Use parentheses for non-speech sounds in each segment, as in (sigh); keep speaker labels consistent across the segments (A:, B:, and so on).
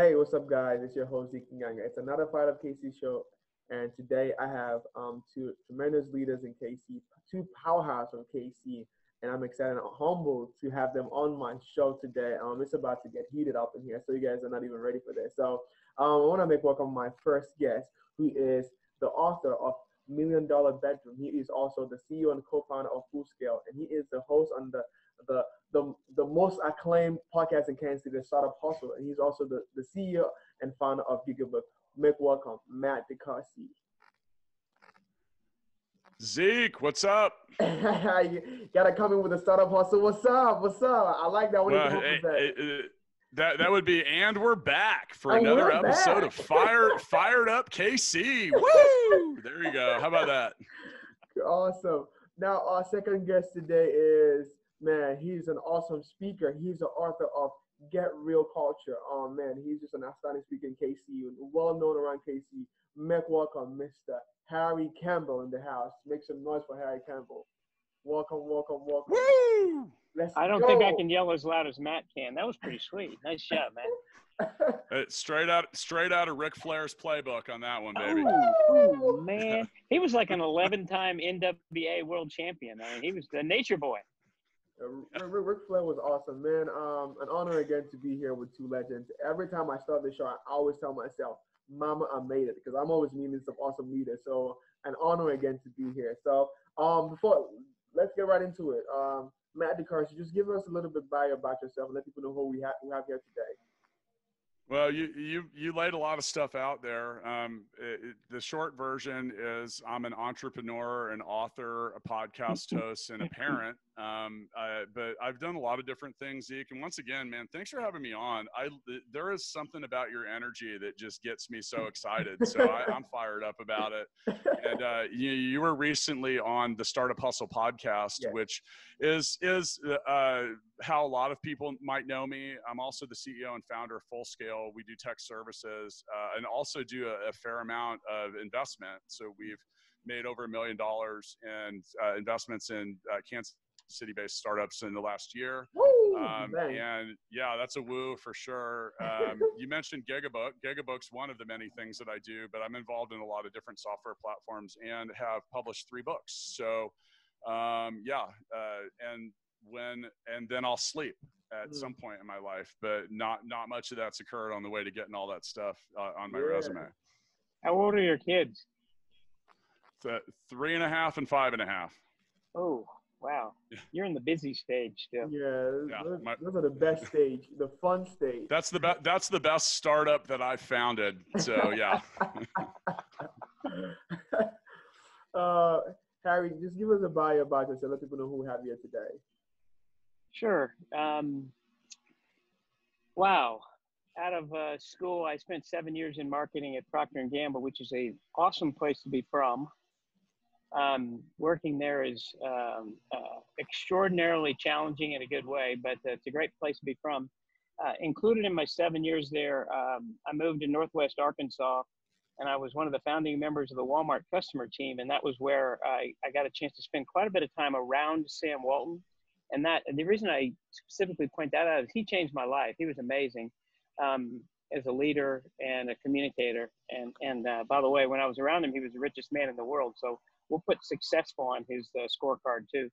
A: Hey, what's up, guys? It's your host Zeke Nyanga. It's another part of KC show, and today I have um, two tremendous leaders in KC, two powerhouses from KC, and I'm excited and humbled to have them on my show today. Um, it's about to get heated up in here, so you guys are not even ready for this. So um, I want to make welcome my first guest, who is the author of Million Dollar Bedroom. He is also the CEO and co-founder of Full Scale, and he is the host on the the the, the most acclaimed podcast in Kansas City, the Startup Hustle, and he's also the, the CEO and founder of Gigabook. Make welcome, Matt DeCoursey.
B: Zeke, what's up? (laughs)
A: you gotta come in with a startup hustle. What's up? What's up? I like that. What well,
B: it, uh, that that would be, and we're back for and another episode back. of Fire (laughs) Fired Up KC. Woo! (laughs) There you go. How about that?
A: Awesome. Now our second guest today is man. He's an awesome speaker. He's the author of Get Real Culture. Oh man, he's just an outstanding speaker in KC, well known around KC. Make welcome, Mr. Harry Campbell in the house. Make some noise for Harry Campbell. Welcome, welcome, welcome.
B: Woo!
C: Let's I don't go. think I can yell as loud as Matt can. That was pretty sweet. Nice job, man. (laughs)
B: Uh, straight out, straight out of Ric Flair's playbook on that one, baby.
C: Oh, man, (laughs) he was like an 11-time NWA World Champion. I mean, he was the Nature Boy.
A: Uh, Ric Flair was awesome, man. Um, an honor again to be here with two legends. Every time I start the show, I always tell myself, "Mama, I made it," because I'm always meeting some awesome leaders. So, an honor again to be here. So, um, before let's get right into it. Um, Matt DeCarson, just give us a little bit bio about yourself and let people know who we have, we have here today.
B: Well, you you you laid a lot of stuff out there. Um, it, it, the short version is I'm an entrepreneur, an author, a podcast (laughs) host, and a parent. Um, uh, but I've done a lot of different things, Zeke. And once again, man, thanks for having me on. I there is something about your energy that just gets me so excited. So I, (laughs) am fired up about it. And uh, you, you were recently on the Startup Hustle podcast, which is is uh, how a lot of people might know me. I'm also the CEO and founder of Full Scale. We do tech services uh, and also do a, a fair amount of investment. So we've made over a million dollars in uh, investments in uh, Kansas city-based startups in the last year. Um, and yeah, that's a woo for sure. (laughs) Um, you mentioned Gigabook. Gigabook's one of the many things that I do, but I'm involved in a lot of different software platforms and have published three books. So um, yeah, uh, and when and then I'll sleep at mm. some point in my life, but not not much of that's occurred on the way to getting all that stuff uh, on my yeah. resume.
C: How old are your kids?
B: Th- three and a half and five and a half.
C: Oh, Wow, you're in the busy stage still.
A: Yeah, yeah those, my, those, are the best stage, the fun stage.
B: That's the best. That's the best startup that I founded. So yeah. (laughs)
A: uh, Harry, just give us a bio about yourself. Let people know who we have here today.
C: Sure. Um, wow. Out of uh, school, I spent seven years in marketing at Procter and Gamble, which is a awesome place to be from um, working there is um, uh, extraordinarily challenging in a good way, but it's a great place to be from. Uh, included in my seven years there, um, I moved to Northwest Arkansas, and I was one of the founding members of the Walmart customer team, and that was where I, I got a chance to spend quite a bit of time around Sam Walton. And that and the reason I specifically point that out is he changed my life. He was amazing um, as a leader and a communicator. And and uh, by the way, when I was around him, he was the richest man in the world. So we'll put successful on his uh, scorecard too.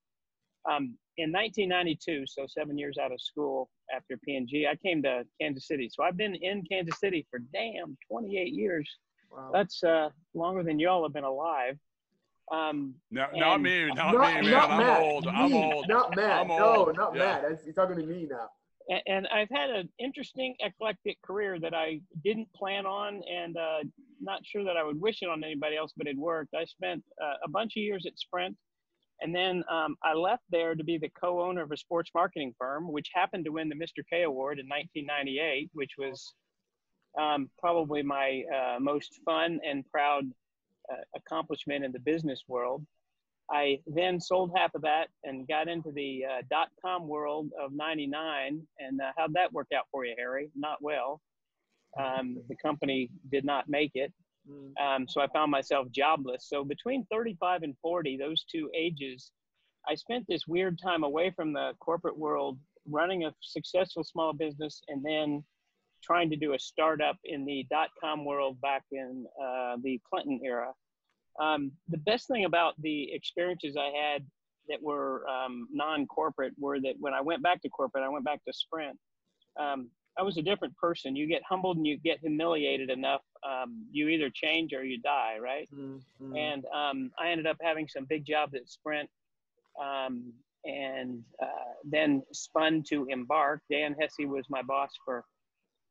C: Um, in 1992, so seven years out of school after P&G, I came to Kansas City. So I've been in Kansas City for damn 28 years. Wow. That's uh, longer than y'all have been alive. Um,
B: no, not me, not, not me, man. Not I'm Matt, old. Me, I'm old.
A: Not Matt.
B: I'm
A: old. No, not yeah. Matt. He's talking to me now
C: and I've had an interesting eclectic career that I didn't plan on, and uh, not sure that I would wish it on anybody else, but it worked. I spent uh, a bunch of years at Sprint, and then um, I left there to be the co-owner of a sports marketing firm, which happened to win the Mr. K Award in 1998, which was um, probably my uh, most fun and proud accomplishment in the business world. I then sold half of that and got into the uh, dot com world of 99. And uh, how'd that work out for you, Harry? Not well. Um, the company did not make it. Mm. Um, so I found myself jobless. So between 35 and 40, those two ages, I spent this weird time away from the corporate world running a successful small business and then trying to do a startup in the dot com world back in uh, the Clinton era. Um, the best thing about the experiences I had that were um, non-corporate were that when I went back to corporate, I went back to Sprint. Um, I was a different person. You get humbled and you get humiliated enough. Um, you either change or you die, right? Mm-hmm. And um, I ended up having some big jobs at Sprint, um, and uh, then spun to Embarq. Dan Hesse was my boss for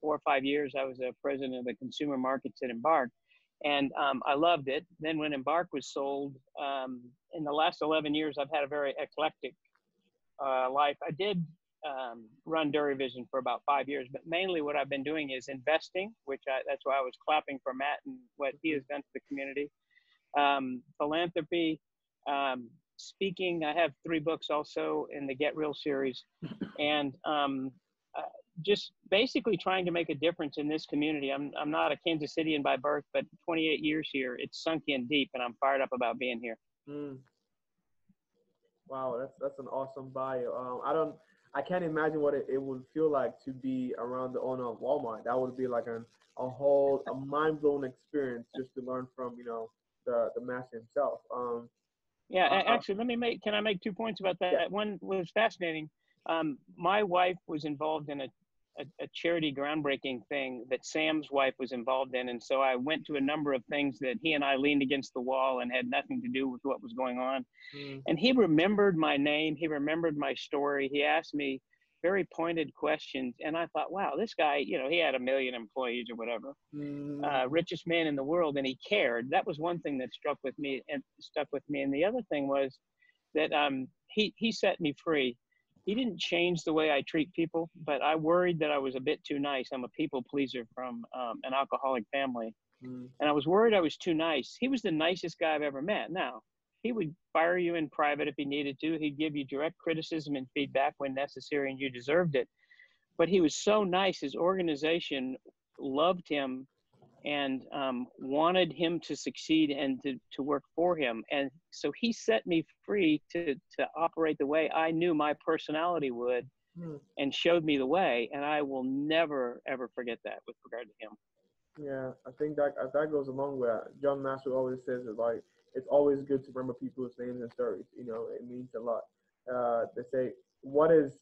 C: four or five years. I was a president of the consumer markets at Embarq, and um, I loved it. Then when Embarq was sold, um, in the last 11 years, I've had a very eclectic uh, life. I did um, run DuraVision for about five years, but mainly what I've been doing is investing, which I, that's why I was clapping for Matt and what he has done to the community. Um, philanthropy, um, speaking. I have three books also in the Get Real series, (laughs) and um, uh, just basically trying to make a difference in this community. I'm I'm not a Kansas Citian by birth, but 28 years here, it's sunk in deep, and I'm fired up about being here. Mm.
A: Wow, that's that's an awesome bio. Um, I don't, I can't imagine what it, it would feel like to be around the owner of Walmart. That would be like an a whole a mind blowing experience just to learn from you know the the master himself. Um,
C: yeah, uh, actually, let me make. Can I make two points about that? Yeah. One was fascinating. Um, my wife was involved in a a, a, charity groundbreaking thing that Sam's wife was involved in. And so I went to a number of things that he and I leaned against the wall and had nothing to do with what was going on. Mm. And he remembered my name. He remembered my story. He asked me very pointed questions. And I thought, wow, this guy, you know, he had a million employees or whatever, mm. uh, richest man in the world. And he cared. That was one thing that struck with me and stuck with me. And the other thing was that um, he, he set me free he didn't change the way I treat people, but I worried that I was a bit too nice. I'm a people pleaser from um, an alcoholic family. Mm. And I was worried I was too nice. He was the nicest guy I've ever met. Now, he would fire you in private if he needed to. He'd give you direct criticism and feedback when necessary, and you deserved it. But he was so nice. His organization loved him and um, wanted him to succeed and to, to work for him. And so he set me free to, to operate the way I knew my personality would mm. and showed me the way. And I will never, ever forget that with regard to him.
A: Yeah, I think that that goes along with John Maxwell always says is like it's always good to remember people's names and stories. You know, it means a lot. Uh, they say what is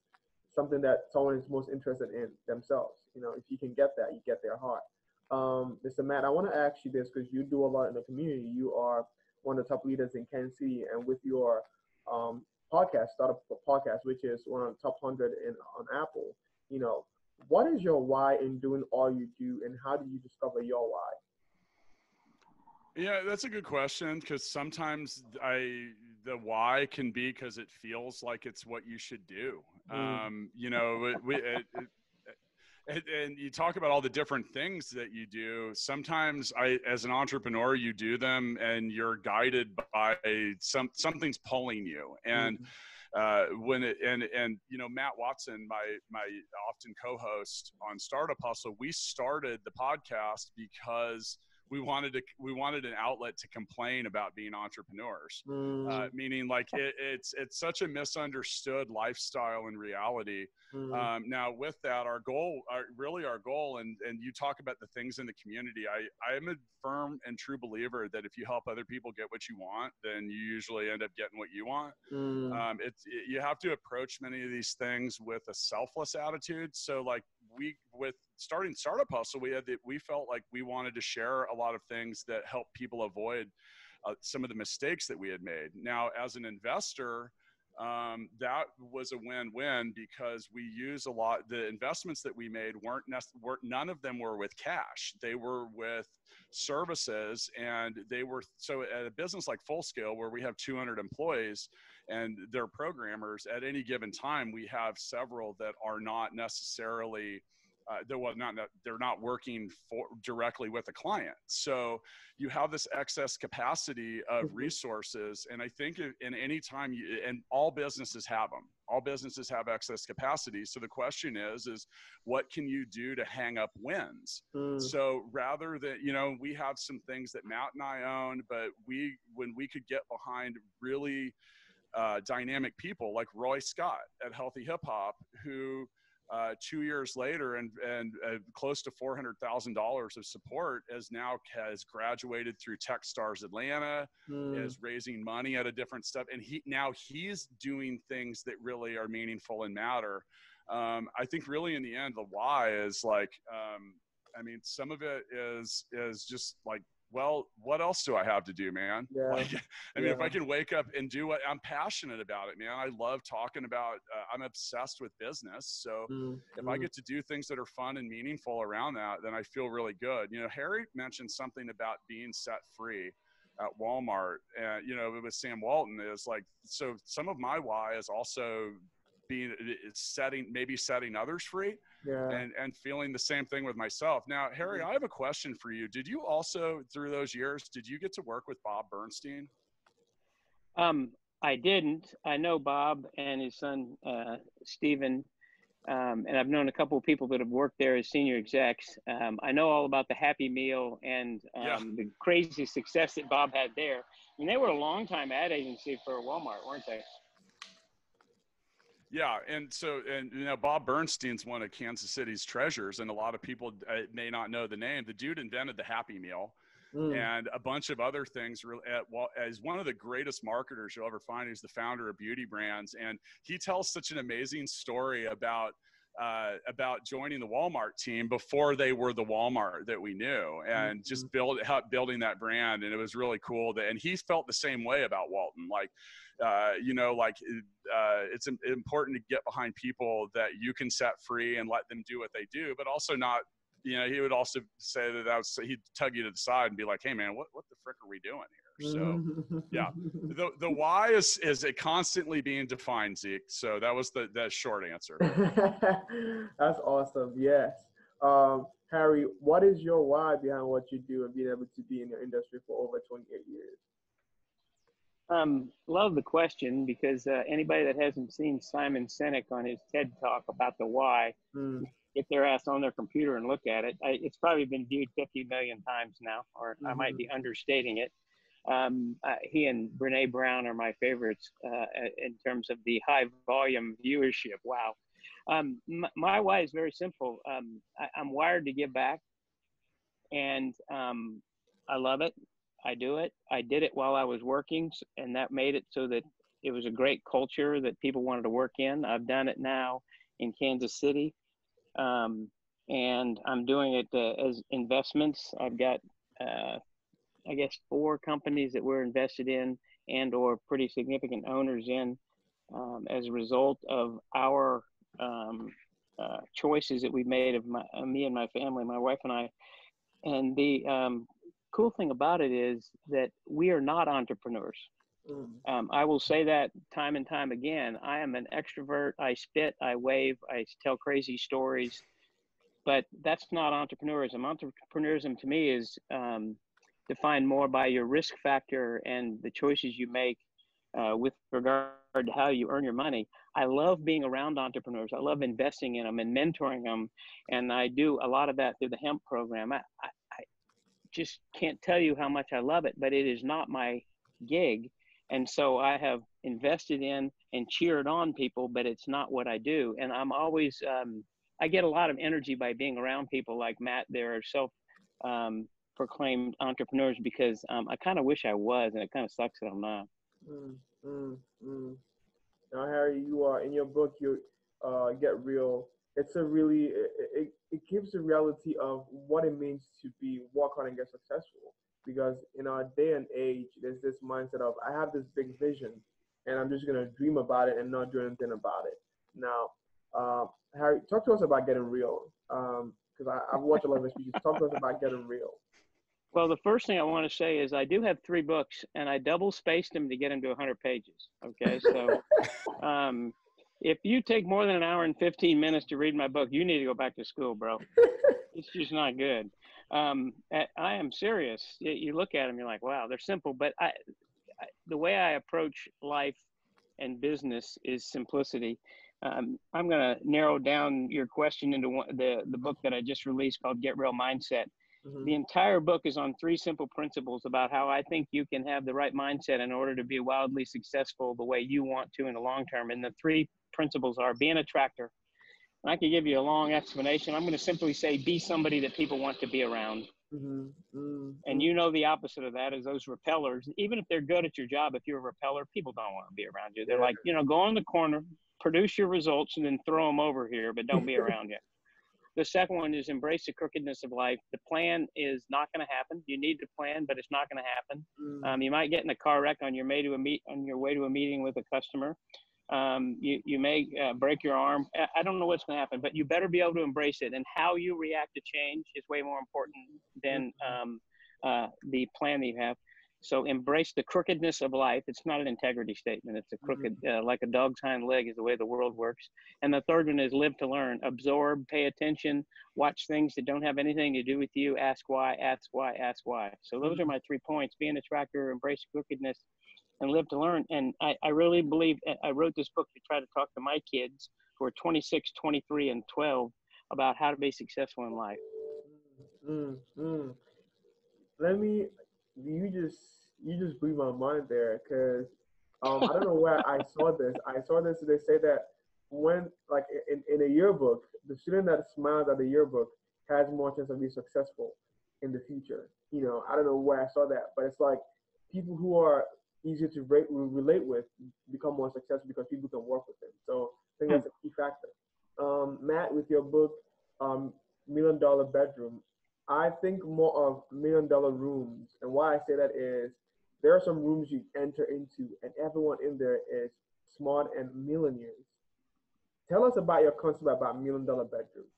A: something that someone is most interested in themselves. You know, if you can get that, you get their heart. Um, Mr. Matt, I want to ask you this because you do a lot in the community. You are one of the top leaders in Kansas City, and with your um, podcast, startup podcast, which is one of the top hundred in on Apple. You know, what is your why in doing all you do, and how do you discover your why?
B: Yeah, that's a good question because sometimes I the why can be because it feels like it's what you should do. Mm. Um, you know, we, it, it, and, and, you talk about all the different things that you do sometimes i as an entrepreneur you do them and you're guided by some something's pulling you and mm-hmm. Uh, when it and and you know Matt Watson, my my often co-host on Startup Hustle, we started the podcast because we wanted to we wanted an outlet to complain about being entrepreneurs mm. uh, meaning like it, it's it's such a misunderstood lifestyle and reality mm. um, now with that our goal our, really our goal and and you talk about the things in the community i i am a firm and true believer that if you help other people get what you want then you usually end up getting what you want mm. um, it's it, you have to approach many of these things with a selfless attitude so like we with starting startup hustle we had that we felt like we wanted to share a lot of things that help people avoid uh, some of the mistakes that we had made. Now as an investor um, that was a win-win because we use a lot the investments that we made weren't, nec- weren't none of them were with cash. They were with services and they were so at a business like full scale where we have 200 employees and they're programmers at any given time we have several that are not necessarily uh, they're well, not they're not working for directly with a client. So you have this excess capacity of mm-hmm. resources, and I think in any time, you, and all businesses have them. All businesses have excess capacity. So the question is, is what can you do to hang up wins? Mm. So rather than you know, we have some things that Matt and I own, but we when we could get behind really uh, dynamic people like Roy Scott at Healthy Hip Hop, who uh, two years later and, and uh, close to $400,000 of support as now has graduated through Techstars Atlanta, mm. is raising money at a different step. And he, now he's doing things that really are meaningful and matter. Um, I think really in the end, the why is like, um, I mean, some of it is, is just like well, what else do I have to do, man? (laughs) Yeah. Like, I mean, yeah. if I can wake up and do what I'm passionate about it, man. I love talking about. Uh, I'm obsessed with business, so mm-hmm. if I mm. get to do things that are fun and meaningful around that, then I feel really good. You know, Harry mentioned something about being set free at Walmart, and you know, with Sam Walton is like. So some of my why is also being setting maybe setting others free yeah. and and feeling the same thing with myself now harry mm-hmm. i have a question for you did you also through those years did you get to work with bob bernstein
C: um i didn't i know bob and his son uh stephen um, and I've known a couple of people that have worked there as senior execs. Um, I know all about the Happy Meal and um, yeah. the crazy success that Bob had there. I mean, they were a long time ad agency for Walmart, weren't they?
B: Yeah, and so and you know Bob Bernstein's one of Kansas City's treasures, and a lot of people uh, may not know the name. The dude invented the Happy Meal. Mm. And a bunch of other things. At, well, as one of the greatest marketers you'll ever find, he's the founder of Beauty Brands, and he tells such an amazing story about uh, about joining the Walmart team before they were the Walmart that we knew, and mm-hmm. just build up building that brand. And it was really cool. That, and he felt the same way about Walton. Like, uh, you know, like uh, it's important to get behind people that you can set free and let them do what they do, but also not. You know, he would also say that that was, he'd tug you to the side and be like, "Hey, man, what what the frick are we doing here?" So, yeah, (laughs) the the why is is it constantly being defined, Zeke. So that was the that short answer. (laughs)
A: That's awesome. Yes. Um, Harry, what is your why behind what you do and being able to be in the industry for over 28 years?
C: Um, love the question because uh, anybody that hasn't seen Simon Sinek on his TED talk about the why, mm. get their ass on their computer and look at it. I, it's probably been viewed 50 million times now, or mm-hmm. I might be understating it. Um, uh, he and Brene Brown are my favorites uh, in terms of the high volume viewership. Wow. Um, my, my, why is very simple. Um, I, am wired to give back, and um, I love it. I do it. I did it while I was working, and that made it so that it was a great culture that people wanted to work in. I've done it now in Kansas City, um, and I'm doing it uh, as investments. I've got, uh, I guess, four companies that we're invested in and or pretty significant owners in um, as a result of our um, uh, choices that we've made of my, me and my family, my wife and I. And the um, cool thing about it is that we are not entrepreneurs. Mm. Um, I will say that time and time again. I am an extrovert. I spit, I wave, I tell crazy stories, but that's not entrepreneurism. Entrepreneurism to me is um, defined more by your risk factor and the choices you make uh, with regard to how you earn your money. I love being around entrepreneurs. I love investing in them and mentoring them, and I do a lot of that through the hemp program. I, I, just can't tell you how much I love it, but it is not my gig. And so I have invested in and cheered on people, but it's not what I do. And I'm always, um, I get a lot of energy by being around people like Matt. They're self um, proclaimed entrepreneurs because um, I kind of wish I was, and it kind of sucks that I'm not. Mm, mm,
A: mm. Now, Harry, you are in your book. You uh, get real it's a really it, it, it gives the reality of what it means to be walk hard and get successful because in our day and age there's this mindset of i have this big vision and i'm just to dream about it and not do anything about it now uh, harry talk to us about getting real because um, i've watched a lot of speeches talk to us about getting real
C: well, the first thing I want to say is I do have three books, and I double spaced them to get them to 100 pages. Okay, so (laughs) um, if you take more than an hour and 15 minutes to read my book, you need to go back to school, bro. (laughs) it's just not good. Um, I am serious. You look at them, you're like, wow, they're simple. But I, I, the way I approach life and business is simplicity. Um, I'm going to narrow down your question into one, the, the book that I just released called Get Real Mindset. Mm-hmm. The entire book is on three simple principles about how I think you can have the right mindset in order to be wildly successful the way you want to in the long term. And the three principles are be an attractor, And I could give you a long explanation. I'm going to simply say be somebody that people want to be around.
A: Mm-hmm. Mm-hmm.
C: And you know the opposite of that is those repellers. Even if they're good at your job, if you're a repeller, people don't want to be around you. They're like, you know, go in the corner, produce your results, and then throw them over here, but don't be (laughs) around you. The second one is embrace the crookedness of life. The plan is not going to happen. You need to plan, but it's not going to happen.
A: Mm-hmm.
C: Um, you might get in a car wreck on your way to a meet on your way to a meeting with a customer. Um, you you may uh, break your arm. I don't know what's going to happen, but you better be able to embrace it. And how you react to change is way more important than um, uh, the plan that you have. So embrace the crookedness of life. It's not an integrity statement. It's a crooked, uh, like a dog's hind leg is the way the world works. And the third one is live to learn, absorb, pay attention, watch things that don't have anything to do with you. Ask why, ask why, ask why. So those are my three points: be an attractor, embrace crookedness, and live to learn. And I, I really believe I wrote this book to try to talk to my kids who are 26, 23, and 12 about how to be successful in life.
A: Mm, mm. Let me. You just you just blew my mind there because um, I don't know where I saw this. I saw this. They say that when like in, in a yearbook, the student that smiles at the yearbook has more chance of being successful in the future. You know, I don't know where I saw that, but it's like people who are easier to rate, relate with become more successful because people can work with them. So I think that's a key factor. Um, Matt, with your book, um, Million Dollar Bedroom, I think more of Million Dollar Rooms. And why I say that is there are some rooms you enter into, and everyone in there is smart and millionaires. Tell us about your concept about Million Dollar bedrooms.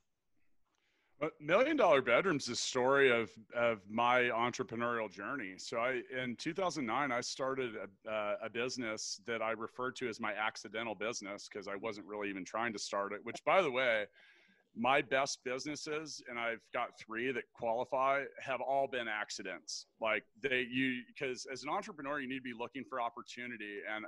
B: But Million Dollar Bedrooms is a story of, of my entrepreneurial journey. So I, in 2009, I started a, uh, a business that I referred to as my accidental business because I wasn't really even trying to start it, which by the way, my best businesses and i've got three that qualify have all been accidents. Like they you because as an entrepreneur you need to be looking for opportunity. And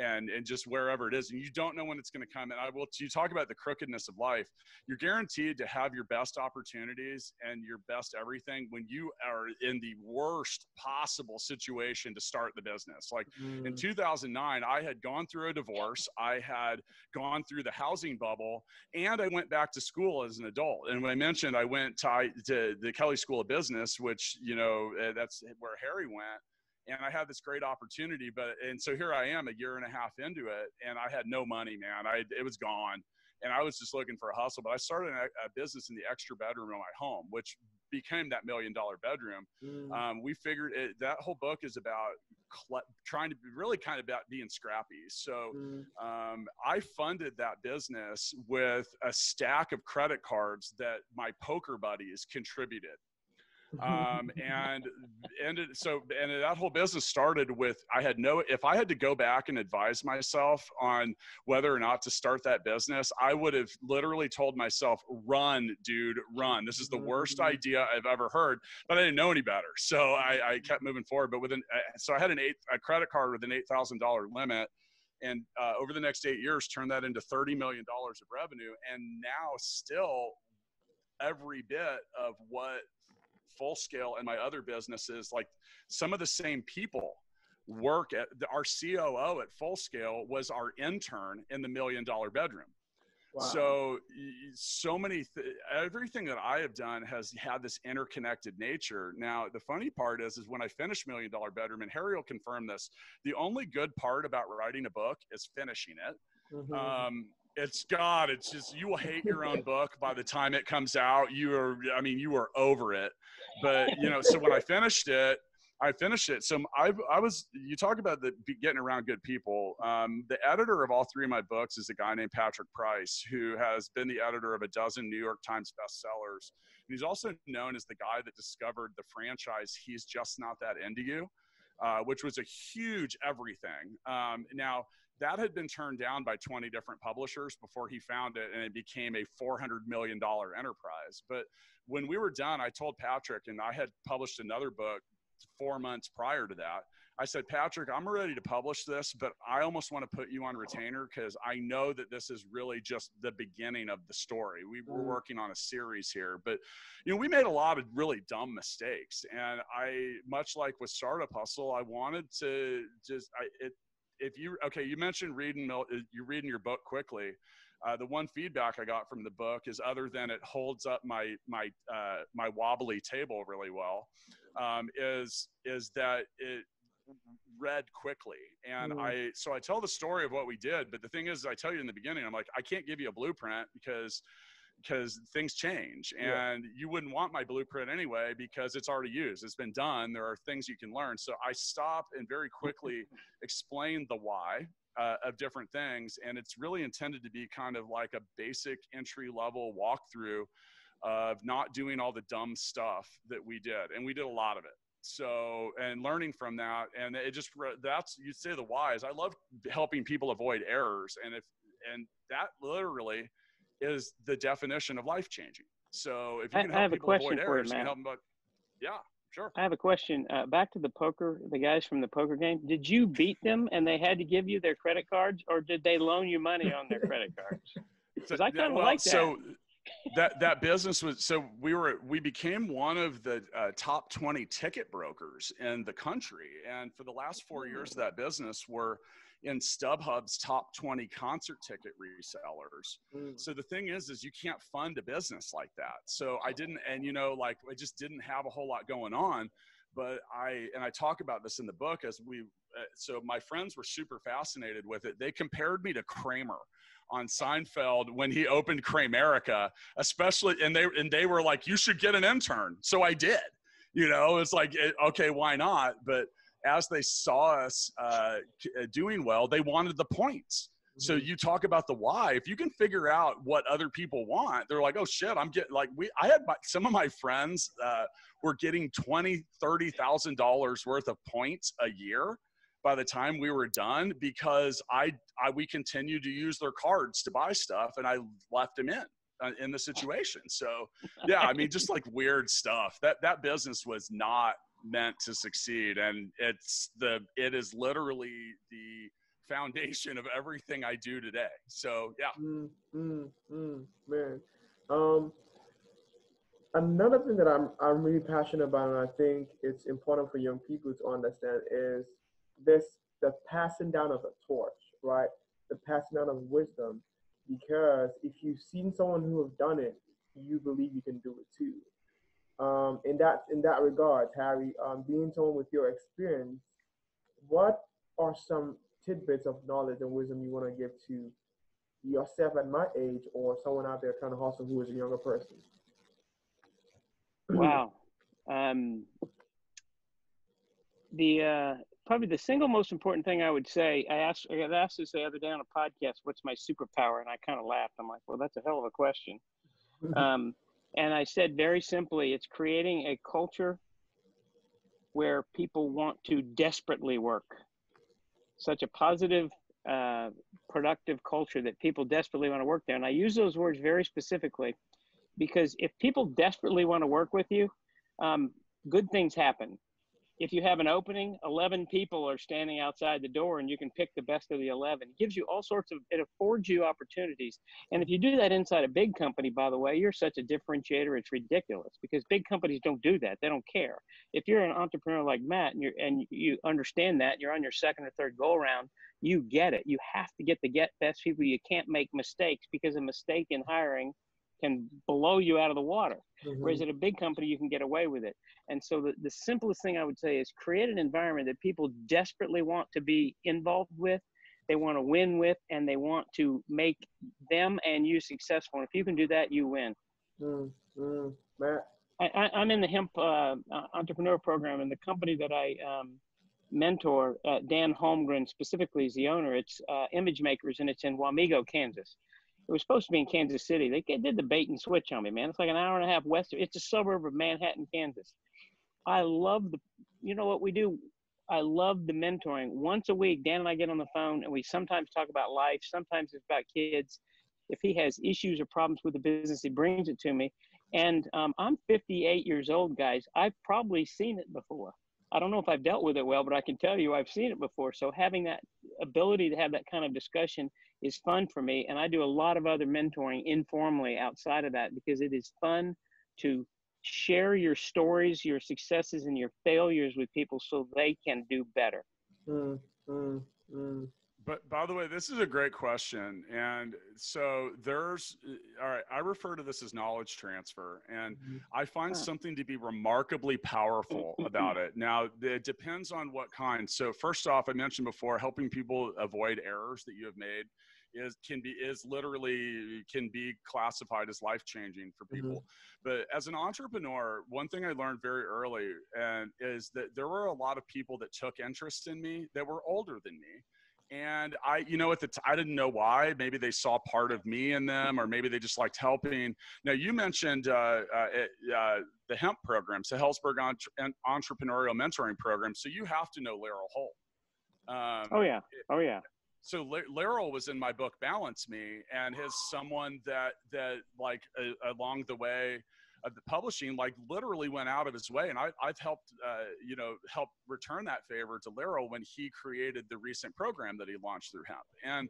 B: and and just wherever it is and you don't know when it's going to come and i will you talk about the crookedness of life you're guaranteed to have your best opportunities and your best everything when you are in the worst possible situation to start the business like mm. in 2009 i had gone through a divorce i had gone through the housing bubble and i went back to school as an adult. And when I mentioned I went to, to the Kelley School of Business, which, you know, uh, that's where Harry went. And I had this great opportunity, but and so here I am a year and a half into it, and I had no money, man. I it was gone, and I was just looking for a hustle. But I started a, a business in the extra bedroom of my home, which became that million dollar bedroom. Mm. Um, we figured it, that whole book is about cl- trying to be really kind of about being scrappy. So mm. um, I funded that business with a stack of credit cards that my poker buddies contributed um, and ended so and that whole business started with i had no if i had to go back and advise myself on whether or not to start that business i would have literally told myself run dude run. This is the worst mm-hmm. idea i've ever heard but i didn't know any better. So i, I kept moving forward but within uh, so i had an eight a credit card with an $8000 limit and uh, over the next eight years turned that into $30 million of revenue. And now still every bit of what full scale and my other businesses like some of the same people work at the, our coo at full scale was our intern in the million dollar bedroom Wow. So, so many, th- everything that I have done has had this interconnected nature. Now, the funny part is, is when I finish Million Dollar Bedroom, and Harry will confirm this, the only good part about writing a book is finishing it. Mm-hmm. Um, it's God. It's just you will hate your own book by the time it comes out. You are, I mean, you are over it. But you know, so when I finished it, I finished it. So I, I was. You talk about the getting around good people. Um, the editor of all three of my books is a guy named Patrick Price, who has been the editor of a dozen New York Times bestsellers. And he's also known as the guy that discovered the franchise. He's just not that into you. Uh, which was a huge everything. Um, now, that had been turned down by 20 different publishers before he found it and it became a $400 million enterprise. But when we were done i told patrick and i had published another book four months prior to that. I said patrick i'm ready to publish this but i almost want to put you on retainer because i know that this is really just the beginning of the story. We were mm. working on a series here but you know we made a lot of really dumb mistakes and i much like with startup hustle i wanted to just I, it if you okay, you mentioned reading uh, you're reading your book quickly. uh, the one feedback I got from the book is other than it holds up my my uh, my wobbly table really well, um, is is that it read quickly and mm. i so i tell the story of what we did but the thing is i tell you in the beginning i'm like i can't give you a blueprint because because things change and yeah. you wouldn't want my blueprint anyway because it's already used it's been done there are things you can learn. So i stop and very quickly (laughs) explain the why uh, of different things and it's really intended to be kind of like a basic entry level walkthrough of not doing all the dumb stuff that we did and we did a lot of it. So and learning from that and it just that's you say the whys. I love helping people avoid errors and if and that literally is the definition of life changing. So if you can help
C: I have
B: people
C: a question
B: avoid
C: for
B: errors,
C: you,
B: you can help them. But yeah, sure.
C: I have a question. Uh, back to the poker, the guys from the poker game. Did you beat them and they had to give you their credit cards, or did they loan you money on their credit cards? (laughs) Because I kind of
B: well,
C: like that.
B: So that that business was so we were we became one of the uh, top 20 ticket brokers in the country and for the last four years of that business we're in StubHub's top 20 concert ticket resellers. Mm. So the thing is, is you can't fund a business like that. So I didn't, and you know, like I just didn't have a whole lot going on. But I, and I talk about this in the book as we, uh, so my friends were super fascinated with it. They compared me to Kramer on Seinfeld when he opened Kramerica, especially, and they, and they were like, you should get an intern. So I did, you know, it's like, okay, why not? But, as they saw us uh, uh, doing well, they wanted the points. So mm-hmm. you talk about the why. If you can figure out what other people want, they're like, oh shit, I'm getting like we. I had my, some of my friends uh, were getting twenty, thirty thousand dollars worth of points a year by the time we were done because I, I we continued to use their cards to buy stuff and I left them in uh, in the situation. So yeah, I mean, just like weird stuff. That that business was not meant to succeed. And it's the it is literally the foundation of everything i do today. So yeah.
A: Mm, mm, mm, man. Um another thing that i'm i'm really passionate about and i think it's important for young people to understand is this the passing down of the torch right? The passing down of wisdom. Because if you've seen someone who have done it you believe you can do it too um, in that in that regard, Harry, um, being someone with your experience, what are some tidbits of knowledge and wisdom you want to give to yourself at my age or someone out there trying to hustle who is a younger person?
C: wow. Um, the uh, probably the single most important thing I would say, I asked I got asked this the other day on a podcast, what's my superpower? And I kind of laughed. I'm like, well, that's a hell of a question. (laughs) um, and I said very simply, it's creating a culture where people want to desperately work. Such a positive, uh, productive culture that people desperately want to work there. And I use those words very specifically because if people desperately want to work with you, um, good things happen if you have an opening, 11 people are standing outside the door and you can pick the best of the 11. It gives you all sorts of, it affords you opportunities. And if you do that inside a big company, by the way, you're such a differentiator, it's ridiculous because big companies don't do that. They don't care. If you're an entrepreneur like Matt and, you're, and you understand that, you're on your second or third go around, you get it. You have to get the get best people. You can't make mistakes because a mistake in hiring can blow you out of the water. Mm-hmm. Whereas at a big company, you can get away with it. And so the, the simplest thing I would say is create an environment that people desperately want to be involved with, they want to win with, and they want to make them and you successful. And if you can do that, you win.
A: Mm-hmm. Matt?
C: I, am in the hemp uh, uh, entrepreneur program, and the company that I um, mentor, uh, Dan Holmgren specifically, is the owner. It's uh, Image Makers, and it's in Wamego, Kansas. It was supposed to be in Kansas City. They did the bait and switch on me, man. It's like an hour and a half west. Of, it's a suburb of Manhattan, Kansas. I love the, you know what we do? I love the mentoring. Once a week, Dan and I get on the phone and we sometimes talk about life. Sometimes it's about kids. If he has issues or problems with the business, he brings it to me. And um, I'm 58 years old, guys. I've probably seen it before. I don't know if I've dealt with it well, but I can tell you I've seen it before. So having that ability to have that kind of discussion is fun for me. And I do a lot of other mentoring informally outside of that because it is fun to share your stories, your successes, and your failures with people so they can do better.
A: Mm, mm, mm.
B: But by the way, this is a great question. And so there's, all right, I refer to this as knowledge transfer. And mm-hmm. I find something to be remarkably powerful (laughs) about it. Now, it depends on what kind. So, first off, I mentioned before helping people avoid errors that you have made is can be is literally can be classified as life changing for mm-hmm. people mm-hmm. but as an entrepreneur one thing i learned very early and is that there were a lot of people that took interest in me that were older than me and I, you know, at the t- I didn't know why. Maybe they saw part of me in them, or maybe they just liked helping. Now, you mentioned uh, uh, uh, the hemp program, so Helzberg Entre- Entrepreneurial Mentoring Program. So you have to know Laurel Holt.
C: Um, oh yeah, oh yeah
B: so Laurel was in my book Balance Me, and his someone that that like uh, along the way of the publishing, like literally went out of his way, and I, have helped uh, you know help return that favor to Laurel when he created the recent program that he launched through hemp, and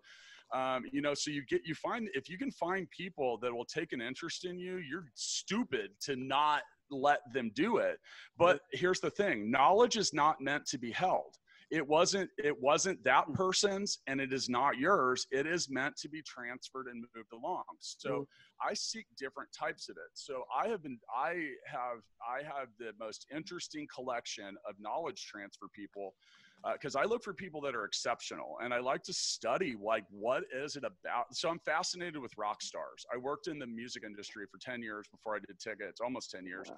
B: um, you know so you get you find if you can find people that will take an interest in you, you're stupid to not let them do it. But here's the thing: knowledge is not meant to be held it wasn't it wasn't that mm. person's and it is not yours it is meant to be transferred and moved along so mm. i seek different types of it so i have been i have i have the most interesting collection of knowledge transfer people because uh, I look for people that are exceptional and I like to study like what is it about. So I'm fascinated with rock stars. I worked in the music industry for 10 years before I did tickets, almost 10 years.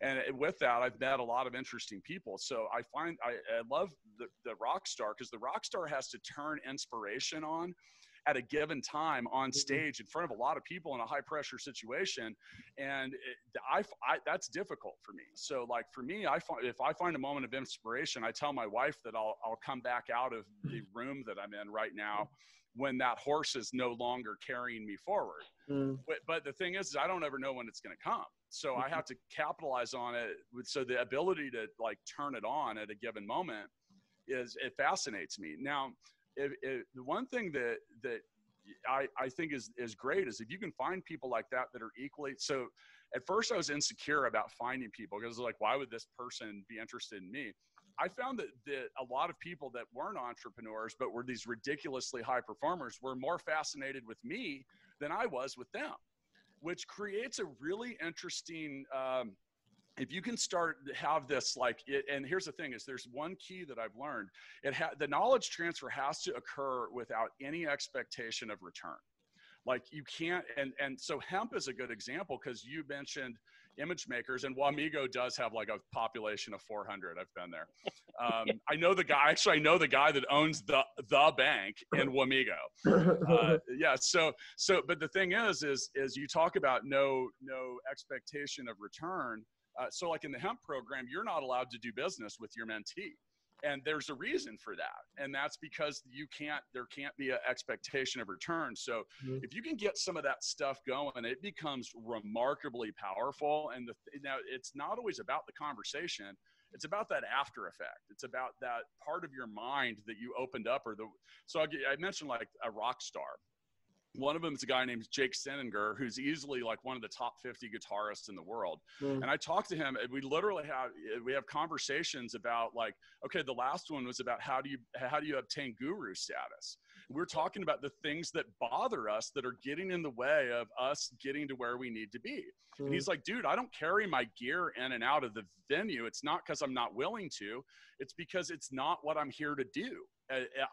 B: And with that, I've met a lot of interesting people. So I find I, I love the, the rock star because the rock star has to turn inspiration on at a given time on mm-hmm. stage in front of a lot of people in a high pressure situation. And it, I, I, that's difficult for me. So like for me i find if i find a moment of inspiration i tell my wife that i'll, I'll come back out of the room that i'm in right now when that horse is no longer carrying me forward. Mm. but, but the thing is, is i don't ever know when it's going to come. So i have to capitalize on it so the ability to like turn it on at a given moment is it fascinates me. Now if, if, the one thing that that I, I think is is great is if you can find people like that that are equally so at first I was insecure about finding people because like why would this person be interested in me? I found that, that a lot of people that weren't entrepreneurs but were these ridiculously high performers were more fascinated with me than I was with them which creates a really interesting um, if you can start to have this like it, and here's the thing is there's one key that i've learned. It ha- the knowledge transfer has to occur without any expectation of return. Like you can't and and so hemp is a good example because you mentioned image makers and Wamego does have like a population of 400 i've been there. Um, (laughs) i know the guy actually i know the guy that owns the the bank in (laughs) Wamego. (laughs) Uh, yeah so so but the thing is is is you talk about no no expectation of return uh, so, like in the hemp program, you're not allowed to do business with your mentee. And there's a reason for that. And that's because you can't, there can't be an expectation of return. So, mm-hmm. if you can get some of that stuff going, it becomes remarkably powerful. And the, now it's not always about the conversation it's about that after effect it's about that part of your mind that you opened up or the so i mentioned like a rock star one of them is a guy named Jake Seninger, who's easily like one of the top 50 guitarists in the world. Mm. And I talked to him, and we literally have we have conversations about like, okay, the last one was about how do you how do you obtain guru status? We're talking about the things that bother us that are getting in the way of us getting to where we need to be. Mm. And he's like, dude, I don't carry my gear in and out of the venue. It's not because I'm not willing to. It's because it's not what I'm here to do.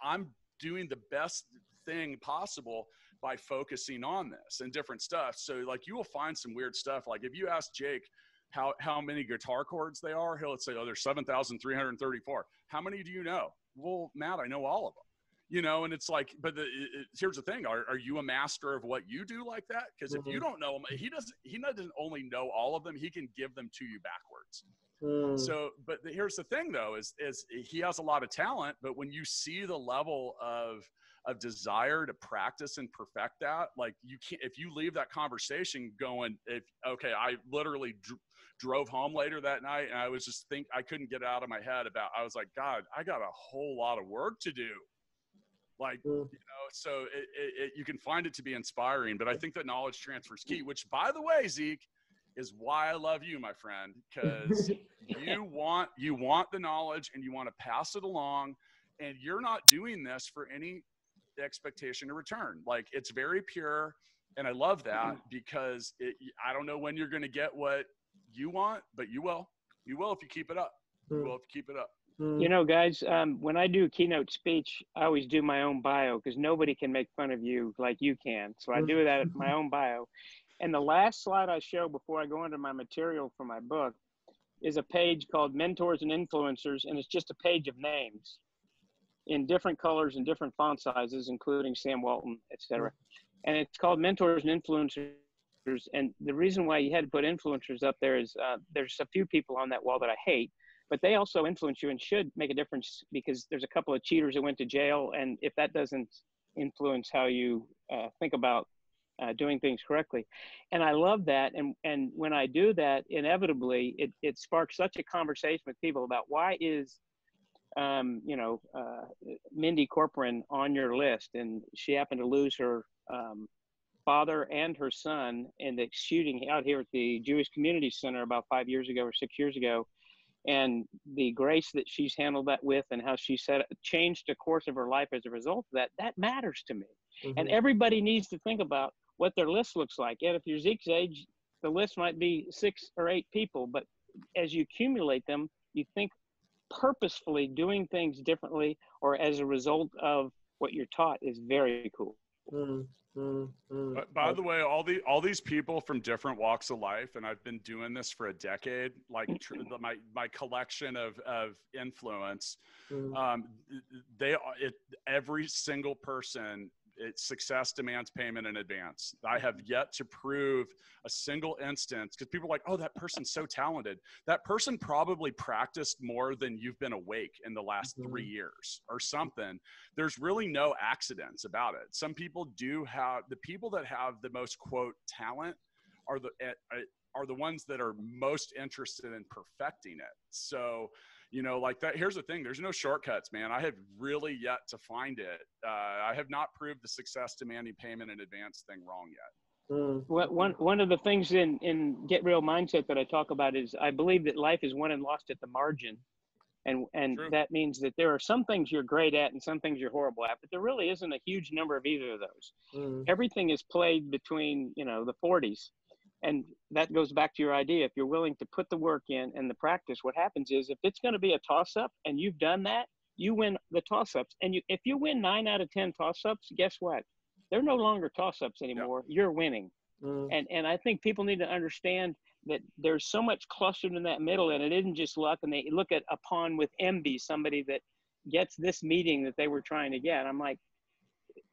B: I'm doing the best thing possible by focusing on this and different stuff. So like you will find some weird stuff. Like if you ask Jake how how many guitar chords they are, he'll say, "Oh, there's 7,334." How many do you know? Well, Matt, I know all of them. You know, and it's like, but the, it, here's the thing: are, are you a master of what you do like that? Because mm-hmm. if you mm-hmm. don't know them, he doesn't. He doesn't only know all of them; he can give them to you backwards. Mm. So, but the, here's the thing, though: is is he has a lot of talent, but when you see the level of of desire to practice and perfect that like you can't if you leave that conversation going if okay i literally dr- drove home later that night and i was just think i couldn't get out of my head about i was like god i got a whole lot of work to do. Like mm. you know so it, it, it, you can find it to be inspiring but i think that knowledge transfer is key which by the way zeke is why i love you my friend (laughs) because you want you want the knowledge and you want to pass it along and you're not doing this for any expectation of return. Like it's very pure. And I love that because it, I don't know when you're going to get what you want, but you will. You will if you keep it up. You will if you keep it up.
C: Hmm. You know, guys, um, when I do keynote speech, I always do my own bio because nobody can make fun of you like you can. So I do that at (laughs) my own bio. And the last slide I show before I go into my material for my book is a page called Mentors and Influencers, and it's just a page of names in different colors and different font sizes, including Sam Walton, etc. And it's called Mentors and Influencers. And the reason why you had to put influencers up there is uh, there's a few people on that wall that I hate, but they also influence you and should make a difference because there's a couple of cheaters that went to jail, and if that doesn't influence how you uh, think about uh, doing things correctly. And I love that. And, and when I do that, inevitably, it, it sparks such a conversation with people about why is, um, you know, uh, Mindy Corporon on your list. And she happened to lose her um, father and her son in the shooting out here at the Jewish Community Center about five years ago or six years ago. And the grace that she's handled that with and how she said changed the course of her life as a result of that, that matters to me. Mm-hmm. And everybody needs to think about what their list looks like. And if you're Zeke's age, the list might be six or eight people, but as you accumulate them, you think purposefully doing things differently or as a result of what you're taught is very cool. Mm,
B: mm, mm. By the way, all the all these people from different walks of life, and I've been doing this for a decade. Like tr- (laughs) my my collection of of influence, mm. um, they it every single person it, success demands payment in advance. I have yet to prove a single instance because people are like, oh, that person's so talented. That person probably practiced more than you've been awake in the last mm-hmm. three years or something. There's really no accidents about it. Some people do have the people that have the most quote talent are the eh, eh, are the ones that are most interested in perfecting it. So you know, like that. Here's the thing: there's no shortcuts, man. I have really yet to find it. Uh, I have not proved the success demanding payment in advance thing wrong yet.
C: Mm. One one of the things in in Get Real Mindset that I talk about is I believe that life is won and lost at the margin, and and True. that means that there are some things you're great at and some things you're horrible at, but there really isn't a huge number of either of those. Mm. Everything is played between you know the 40s and that goes back to your idea if you're willing to put the work in and the practice what happens is if it's going to be a toss up and you've done that you win the toss ups and you if you win 9 out of 10 toss ups guess what? They're no longer toss ups anymore. Yep. you're winning. Mm. and and i think people need to understand that there's so much clustered in that middle and it isn't just luck and they look at a pawn with envy somebody that gets this meeting that they were trying to get. I'm like